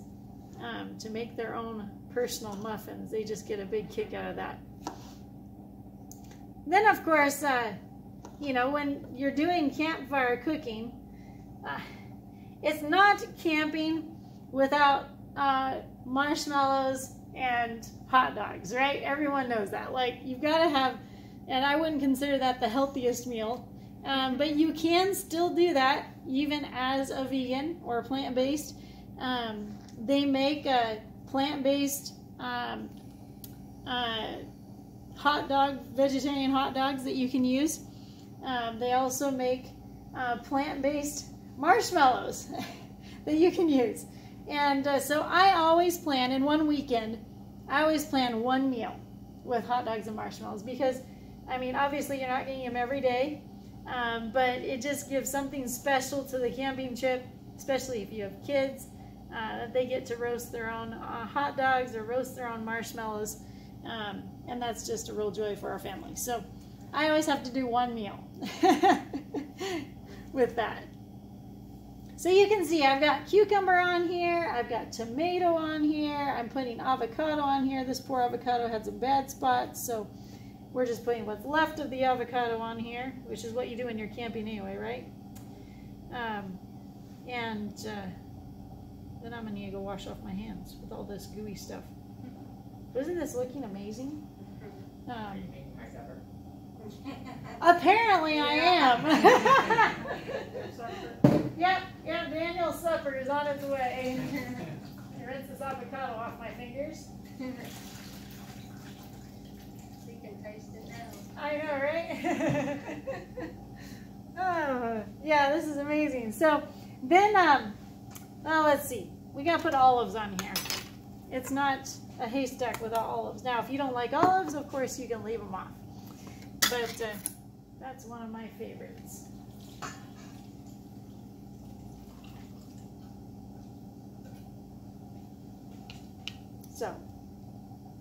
um, to make their own personal muffins. They just get a big kick out of that. Then, of course, uh, you know, when you're doing campfire cooking, uh, it's not camping without uh, marshmallows and hot dogs, right? Everyone knows that. Like, you've got to have, and I wouldn't consider that the healthiest meal, um, but you can still do that even as a vegan or plant based. Um, they make a plant-based um, uh, hot dog, vegetarian hot dogs that you can use. Um, they also make uh, plant-based marshmallows that you can use. And uh, so I always plan in one weekend, I always plan one meal with hot dogs and marshmallows because, I mean, obviously you're not getting them every day, um, but it just gives something special to the camping trip, especially if you have kids uh, they get to roast their own uh, hot dogs or roast their own marshmallows. Um, and that's just a real joy for our family. So I always have to do one meal with that. So you can see I've got cucumber on here, I've got tomato on here, I'm putting avocado on here. This poor avocado had some bad spots, so we're just putting what's left of the avocado on here, which is what you do when you're camping anyway, right? Um, and uh, then I'm gonna need to go wash off my hands with all this gooey stuff. But isn't this looking amazing? Um, apparently I am. yep, yep, Daniel's supper is on its way. Rinse this avocado off my fingers. You can taste it now. I know, right? oh, yeah, this is amazing. So then, um, well, let's see. We gotta put olives on here. It's not a haystack without olives. Now, if you don't like olives, of course you can leave them off. But uh, That's one of my favorites. So,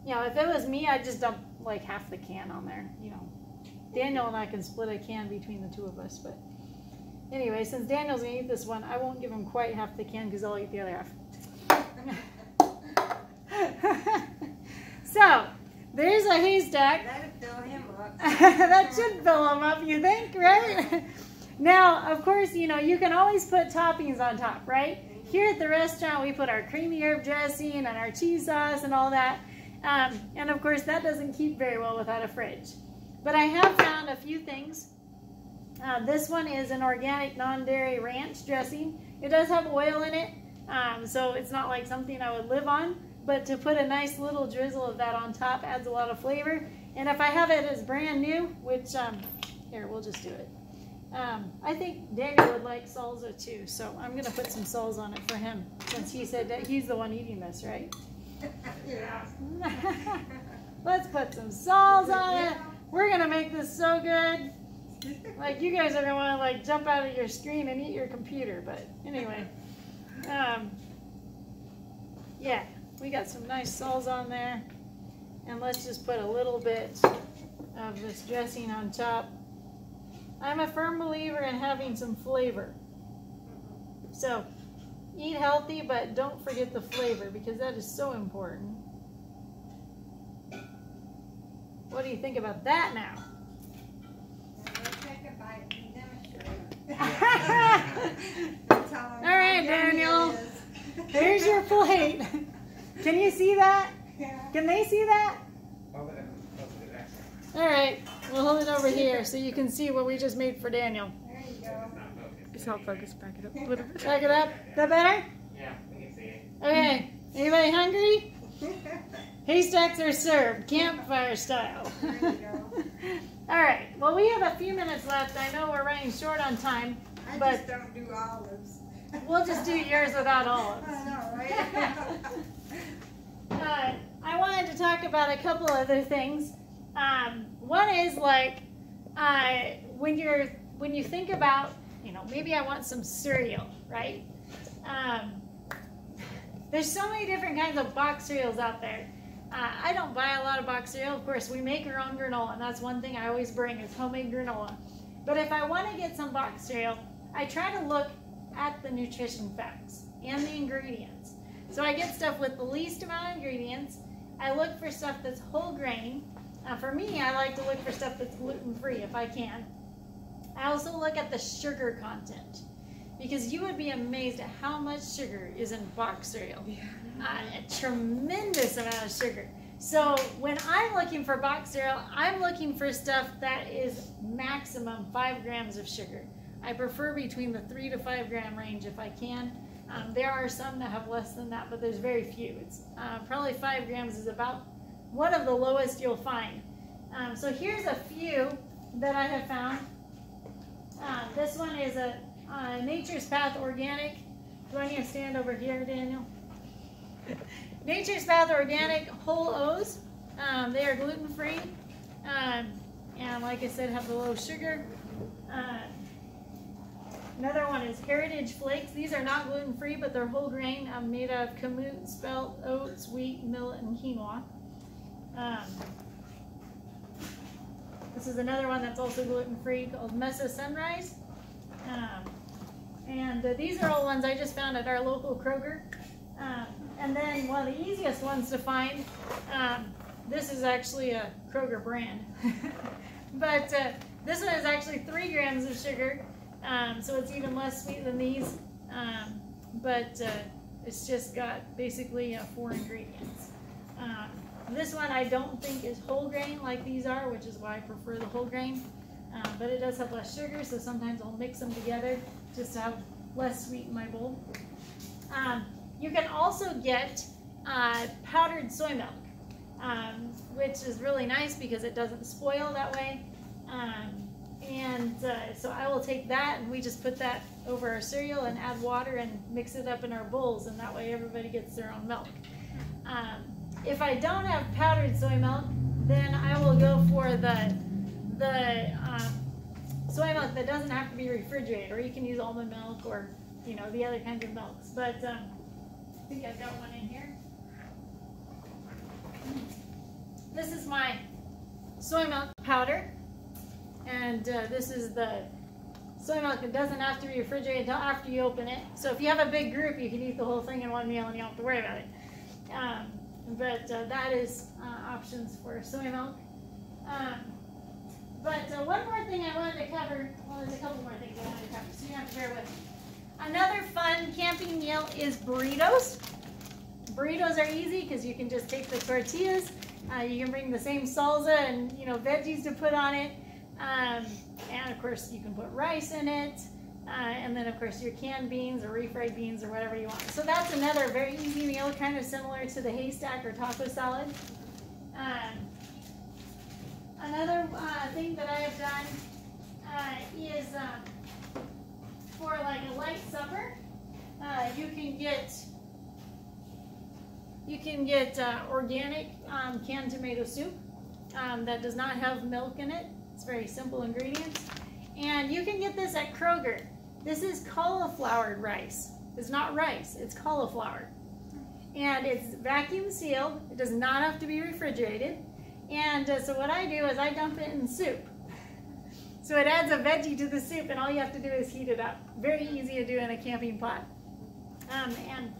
you know, if it was me, I'd just dump like half the can on there. You know, Daniel and I can split a can between the two of us. But anyway, since Daniel's gonna eat this one, I won't give him quite half the can because I'll eat the other half. so, there's a haystack. That'll fill him up. that should fill them up, you think, right? now, of course, you know, you can always put toppings on top, right? Here at the restaurant, we put our creamy herb dressing and our cheese sauce and all that. Um, and of course, that doesn't keep very well without a fridge. But I have found a few things. Uh, this one is an organic non-dairy ranch dressing. It does have oil in it, um, so it's not like something I would live on. But to put a nice little drizzle of that on top adds a lot of flavor. And if I have it as brand new, which, um, here, we'll just do it. Um, I think Daniel would like salsa too, so I'm going to put some salsa on it for him since he said that he's the one eating this, right? Yeah. Let's put some salsa on it. We're going to make this so good. Like, you guys are want to, like, jump out of your screen and eat your computer, but anyway. Um, yeah, we got some nice salsa on there. And let's just put a little bit of this dressing on top. I'm a firm believer in having some flavor. So, eat healthy, but don't forget the flavor because that is so important. What do you think about that now? Let's take a bite and demonstrate. All right, how yummy it Daniel. is. There's your plate. Can you see that? Yeah. Can they see that? Hold it up close to the next All right, we'll hold it over here so you can see what we just made for Daniel. There you go. one. Not focused. Just help focus back it up a little bit. Back it up. That better? Yeah, we can see it. Okay. Anybody hungry? Haystacks are served, campfire style. There you go. All right. Well, we have a few minutes left. I know we're running short on time. I But- just don't do olives. We'll just do yours without olives. I know, right? Uh, I wanted to talk about a couple other things. Um, one is like uh, when you're when you think about you know maybe I want some cereal, right? Um, there's so many different kinds of box cereals out there. Uh, I don't buy a lot of box cereal. Of course, we make our own granola, and that's one thing I always bring is homemade granola. But if I want to get some box cereal, I try to look at the nutrition facts and the ingredients. So I get stuff with the least amount of ingredients. I look for stuff that's whole grain. Uh, for me, I like to look for stuff that's gluten free if I can. I also look at the sugar content because you would be amazed at how much sugar is in box cereal. Uh, a tremendous amount of sugar. So when I'm looking for box cereal, I'm looking for stuff that is maximum five grams of sugar. I prefer between the three to five gram range if I can. Um, there are some that have less than that, but there's very few. It's uh, probably five grams is about one of the lowest you'll find. Um, so here's a few that I have found. Uh, this one is a uh, Nature's Path Organic. Do I need to stand over here, Daniel? Nature's Path Organic Whole O's. Um, they are gluten free. Um, and like I said, have the low sugar. Another one is Heritage Flakes. These are not gluten free, but they're whole grain, um, made of kamut, spelt, oats, wheat, millet, and quinoa. Um, this is another one that's also gluten free called Mesa Sunrise. Um, and uh, these are all ones I just found at our local Kroger. Um, and then one of the easiest ones to find, um, this is actually a Kroger brand. but uh, this one is actually three grams of sugar, um, so it's even less sweet than these. Um, but uh, it's just got basically uh, four ingredients. Um, this one I don't think is whole grain like these are, which is why I prefer the whole grain. Um, but it does have less sugar, so sometimes I'll mix them together just to have less sweet in my bowl. Um, you can also get uh, powdered soy milk, um, which is really nice because it doesn't spoil that way. Um, and uh, so I will take that and we just put that over our cereal and add water and mix it up in our bowls, and that way everybody gets their own milk. Um, if I don't have powdered soy milk, then I will go for the the um, soy milk that doesn't have to be refrigerated, or you can use almond milk or you know the other kinds of milks. But um, I think I've got one in here. This is my soy milk powder, and uh, this is the soy milk that doesn't have to be refrigerated until after you open it. So if you have a big group, you can eat the whole thing in one meal and you don't have to worry about it. Um, but uh, that is uh, options for soy milk. Um, but uh, one more thing I wanted to cover, well, there's a couple more things I wanted to cover, so you have to bear with me. Another fun camping meal is burritos. Burritos are easy because you can just take the tortillas, uh, you can bring the same salsa and you know veggies to put on it, um, and of course you can put rice in it, uh, and then of course your canned beans or refried beans or whatever you want. So that's another very easy meal, kind of similar to the haystack or taco salad. Um, another uh, thing that I have done uh, is um, for like a light supper, uh, you can get you can get uh, organic um, canned tomato soup um, that does not have milk in it. It's very simple ingredients. And you can get this at Kroger. This is cauliflower rice. It's not rice, it's cauliflower. And it's vacuum sealed. It does not have to be refrigerated. And uh, so what I do is I dump it in soup. So it adds a veggie to the soup and all you have to do is heat it up. Very easy to do in a camping pot. Um, and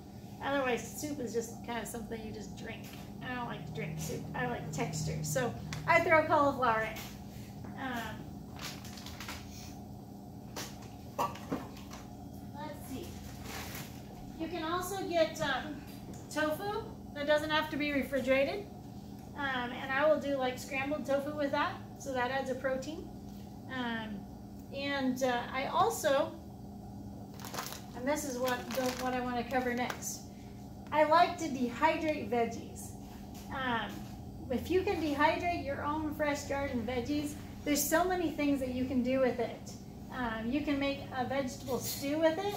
Otherwise, soup is just kind of something you just drink. I don't like to drink soup. I like texture. So I throw cauliflower in. Um, let's see. You can also get um, tofu that doesn't have to be refrigerated. Um, and I will do like scrambled tofu with that. So that adds a protein. Um, and uh, I also, and this is what, what I want to cover next. I like to dehydrate veggies. Um, if you can dehydrate your own fresh garden veggies, there's so many things that you can do with it. Um, you can make a vegetable stew with it.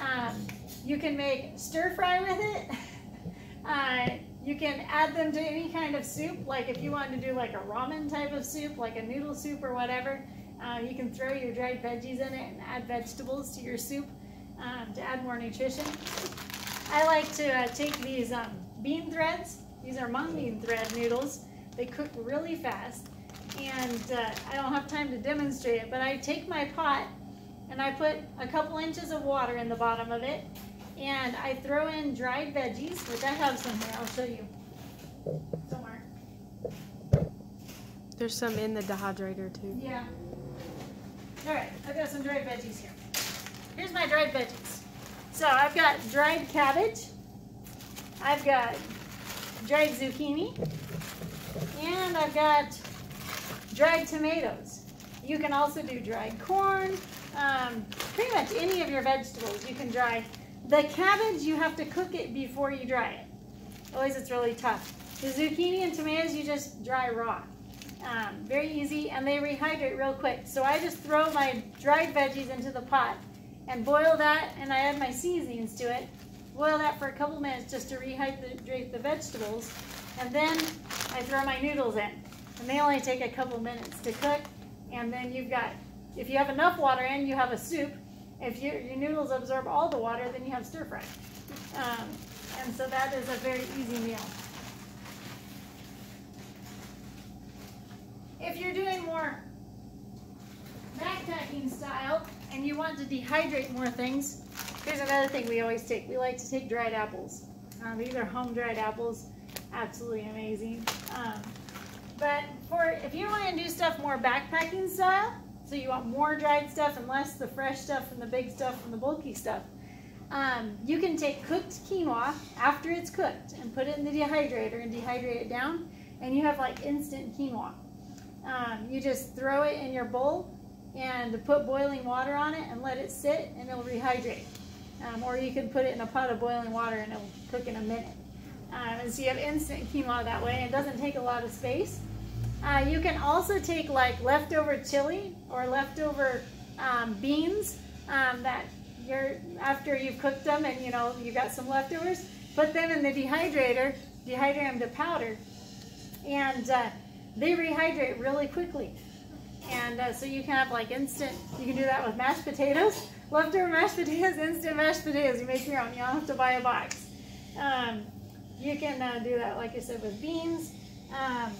Um, you can make stir fry with it. uh, you can add them to any kind of soup, like if you wanted to do like a ramen type of soup, like a noodle soup or whatever. Uh, you can throw your dried veggies in it and add vegetables to your soup um, to add more nutrition. I like to uh, take these um, bean threads. These are mung bean thread noodles. They cook really fast. And uh, I don't have time to demonstrate it, but I take my pot and I put a couple inches of water in the bottom of it. And I throw in dried veggies, which I have some here. I'll show you somewhere. There's some in the dehydrator too. Yeah. All right, I've got some dried veggies here. Here's my dried veggies. So I've got dried cabbage. I've got dried zucchini. And I've got dried tomatoes. You can also do dried corn. Um, pretty much any of your vegetables you can dry. The cabbage, you have to cook it before you dry it. Otherwise it's really tough. The zucchini and tomatoes, you just dry raw. Um, very easy, and they rehydrate real quick. So I just throw my dried veggies into the pot and boil that and I add my seasonings to it. Boil that for a couple minutes just to rehydrate the vegetables. And then I throw my noodles in. And they only take a couple minutes to cook. And then you've got, if you have enough water in, you have a soup. If your, your noodles absorb all the water, then you have stir fry. Um, and so that is a very easy meal. If you're doing more backpacking style, and you want to dehydrate more things, here's another thing we always take. We like to take dried apples. Um, these are home dried apples. Absolutely amazing. Um, but for if you want to do stuff more backpacking style, so you want more dried stuff and less the fresh stuff and the big stuff and the bulky stuff, um, you can take cooked quinoa after it's cooked and put it in the dehydrator and dehydrate it down, and you have like instant quinoa. Um, you just throw it in your bowl and put boiling water on it and let it sit and it'll rehydrate. Um, or you can put it in a pot of boiling water and it'll cook in a minute. Um, and so you have instant quinoa that way. It doesn't take a lot of space. Uh, you can also take like leftover chili or leftover um, beans um, that you're after you've cooked them and you know you got some leftovers. Put them in the dehydrator, dehydrate them to powder, and uh, they rehydrate really quickly. And uh, so you can have like instant, you can do that with mashed potatoes. Leftover mashed potatoes, instant mashed potatoes. You make your own. You don't have to buy a box. Um, you can uh, do that, like I said, with beans. Um,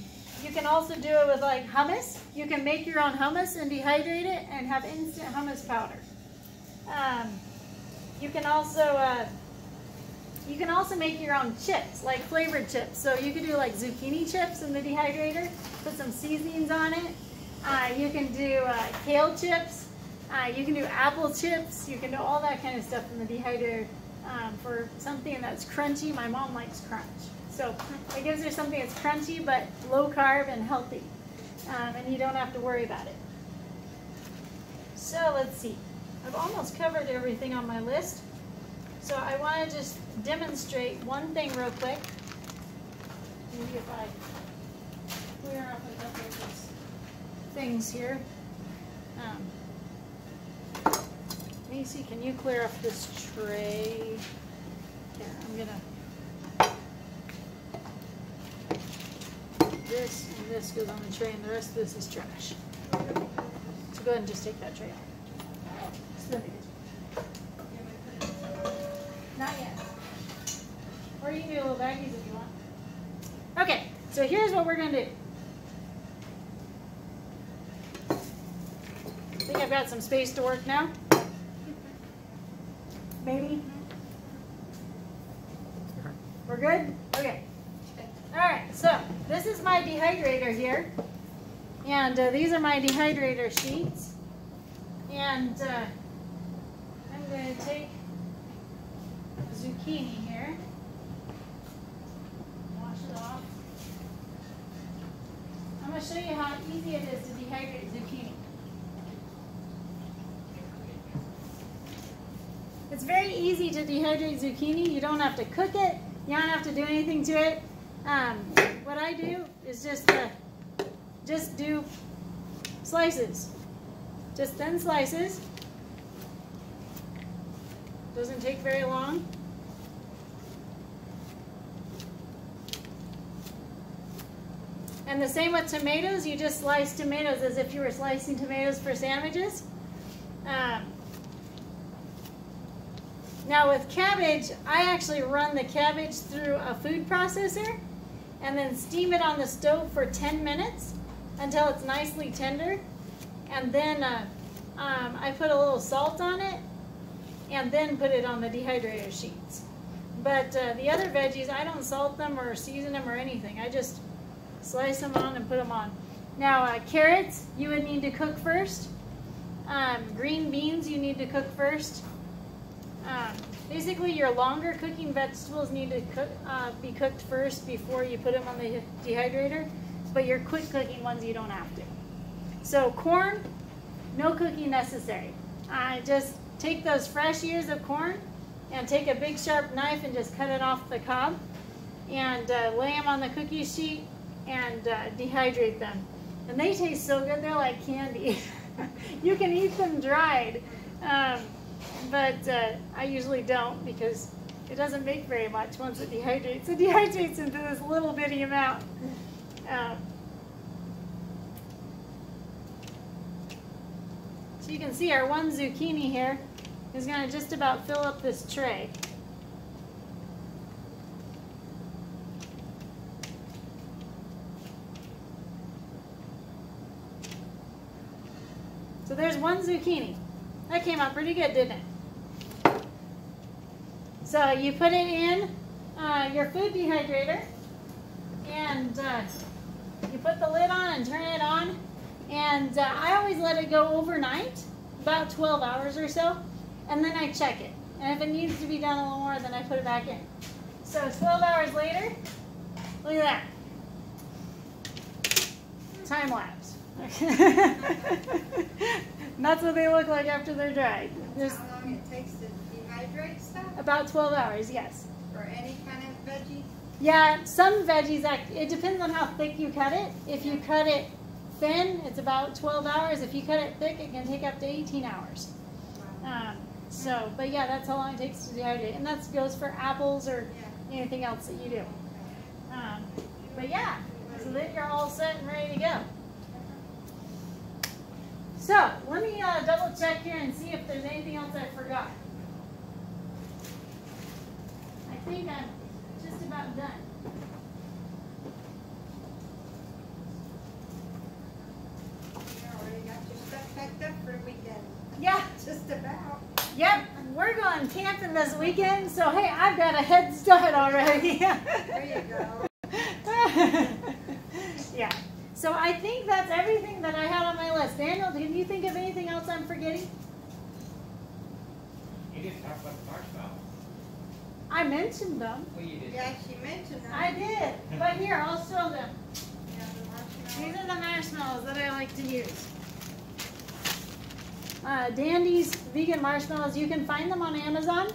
you can also do it with like hummus. You can make your own hummus and dehydrate it and have instant hummus powder. Um, you can also uh, you can also make your own chips, like flavored chips. So you could do like zucchini chips in the dehydrator, put some seasonings on it. Uh, you can do uh, kale chips. Uh, you can do apple chips. You can do all that kind of stuff in the dehydrator um, for something that's crunchy. My mom likes crunch. So it gives her something that's crunchy but low carb and healthy. Um, and you don't have to worry about it. So let's see. I've almost covered everything on my list. So I want to just demonstrate one thing real quick. Maybe if I clear up a couple of these things here. Um, Macy, can you clear up this tray? Here, I'm gonna. This and this goes on the tray, and the rest of this is trash. So go ahead and just take that tray off. Spin. Not yet. Or you can do little baggies if you want. Okay, so here's what we're gonna do. I think I've got some space to work now. Maybe. We're good? Okay. So this is my dehydrator here. And uh, these are my dehydrator sheets. And uh, I'm going to take a zucchini here. Wash it off. I'm going to show you how easy it is to dehydrate zucchini. It's very easy to dehydrate zucchini. You don't have to cook it. You don't have to do anything to it. Um, what I do is just uh, just do slices. Just thin slices. Doesn't take very long. And the same with tomatoes. You just slice tomatoes as if you were slicing tomatoes for sandwiches. Um, now with cabbage, I actually run the cabbage through a food processor and then steam it on the stove for 10 minutes until it's nicely tender. And then uh, um, I put a little salt on it and then put it on the dehydrator sheets. But uh, the other veggies, I don't salt them or season them or anything. I just slice them on and put them on. Now uh, carrots, you would need to cook first. Um, green beans, you need to cook first. Um, basically, your longer cooking vegetables need to cook, uh, be cooked first before you put them on the dehydrator. But your quick cooking ones, you don't have to. So corn, no cooking necessary. I just take those fresh ears of corn and take a big sharp knife and just cut it off the cob and uh, lay them on the cookie sheet and uh, dehydrate them. And they taste so good, they're like candy. you can eat them dried, um, but uh, I usually don't because it doesn't make very much once it dehydrates. It dehydrates into this little bitty amount. Um, so you can see our one zucchini here is going to just about fill up this tray. So there's one zucchini. That came out pretty good, didn't it? So you put it in uh, your food dehydrator and uh, you put the lid on and turn it on. And uh, I always let it go overnight, about 12 hours or so, and then I check it. And if it needs to be done a little more, then I put it back in. So 12 hours later, look at that. Time lapse. that's what they look like after they're dried. There's How long it takes stuff about 12 hours, yes. for any kind of veggie? Yeah, some veggies, act, it depends on how thick you cut it. If you cut it thin, it's about 12 hours. If you cut it thick, it can take up to 18 hours. Um, so, but yeah, that's how long it takes to dehydrate. And that goes for apples or Yeah. anything else that you do. Um, but yeah, so then you're all set and ready to go. So let me uh, double check here and see if there's anything else I forgot. I think I'm just about done. You already got your stuff packed up for the weekend. Yeah, Just about. yep, we're going camping this weekend, so hey, I've got a head start already. There you go. yeah. So I think that's everything that I had on my list. Daniel, can you think of anything else I'm forgetting? You didn't talk about the marshmallows. I mentioned them. Well, you did. Yeah, she mentioned them. I did. But here, I'll show them. Yeah, the These are the marshmallows that I like to use. Uh, Dandies vegan marshmallows, you can find them on Amazon.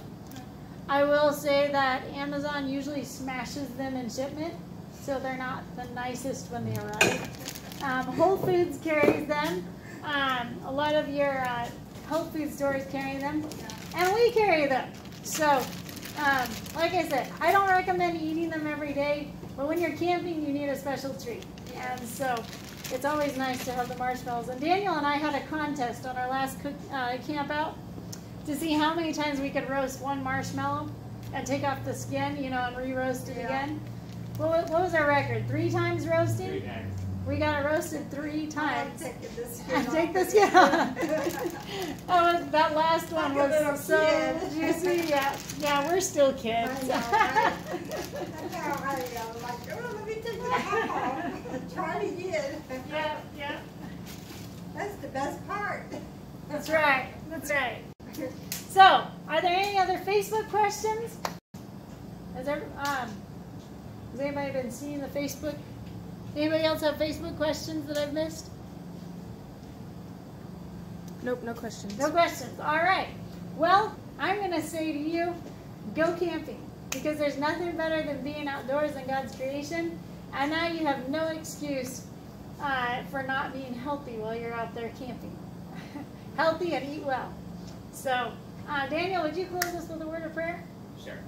I will say that Amazon usually smashes them in shipment, so they're not the nicest when they arrive. Um, Whole Foods carries them. Um, a lot of your uh, health food stores carry them, and we carry them. So, um, like I said, I don't recommend eating them every day, but when you're camping, you need a special treat. And so, it's always nice to have the marshmallows. And Daniel and I had a contest on our last cook, uh, camp out to see how many times we could roast one marshmallow and take off the skin, you know, and re-roast it Yeah. again. What, what was our record? Three times roasting? Three times. We got it roasted three I'm times. taking this skin take the skin off. that, was, that last one Like was so kid. juicy. Yeah, yeah, we're still kids. I know, right? That's I am, like, oh, let me take that off. Try it again. yeah, yeah. That's the best part. That's right. That's right. So, are there any other Facebook questions? Has there, um, has anybody been seeing the Facebook? Anybody else have Facebook questions that I've missed? Nope, no questions. No questions. All right. Well, I'm going to say to you, go camping because there's nothing better than being outdoors in God's creation. And now you have no excuse uh, for not being healthy while you're out there camping. healthy and eat well. So, uh, Daniel, would you close us with a word of prayer? Sure.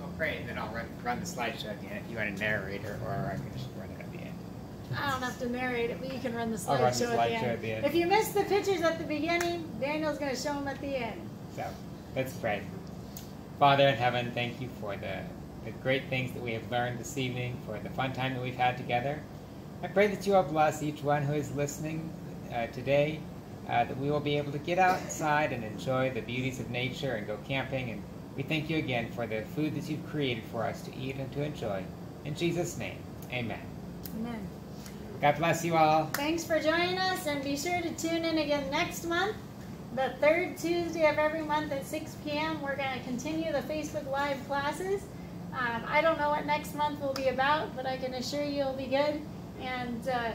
I'll pray and then I'll run, run the slideshow at the end if you want a narrator or I can just run it at the end. I don't have to narrate it, but you can run the I'll run the slideshow at, the slideshow end. at the end. If you missed the pictures at the beginning, Daniel's going to show them at the end. So let's pray. Father in heaven, thank you for the, the great things that we have learned this evening, for the fun time that we've had together. I pray that you will bless each one who is listening uh, today, uh, that we will be able to get outside and enjoy the beauties of nature and go camping. And we thank you again for the food that you've created for us to eat and to enjoy. In Jesus' name, amen. Amen. God bless you all. Thanks for joining us, and be sure to tune in again next month. The third Tuesday of every month at 6 p.m., we're going to continue the Facebook Live classes. Um, I don't know what next month will be about, but I can assure you it'll be good. And uh,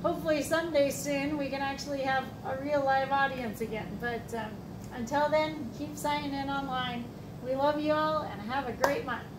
hopefully, someday soon, we can actually have a real live audience again. But um, until then, keep signing in online. We love you all, and have a great month.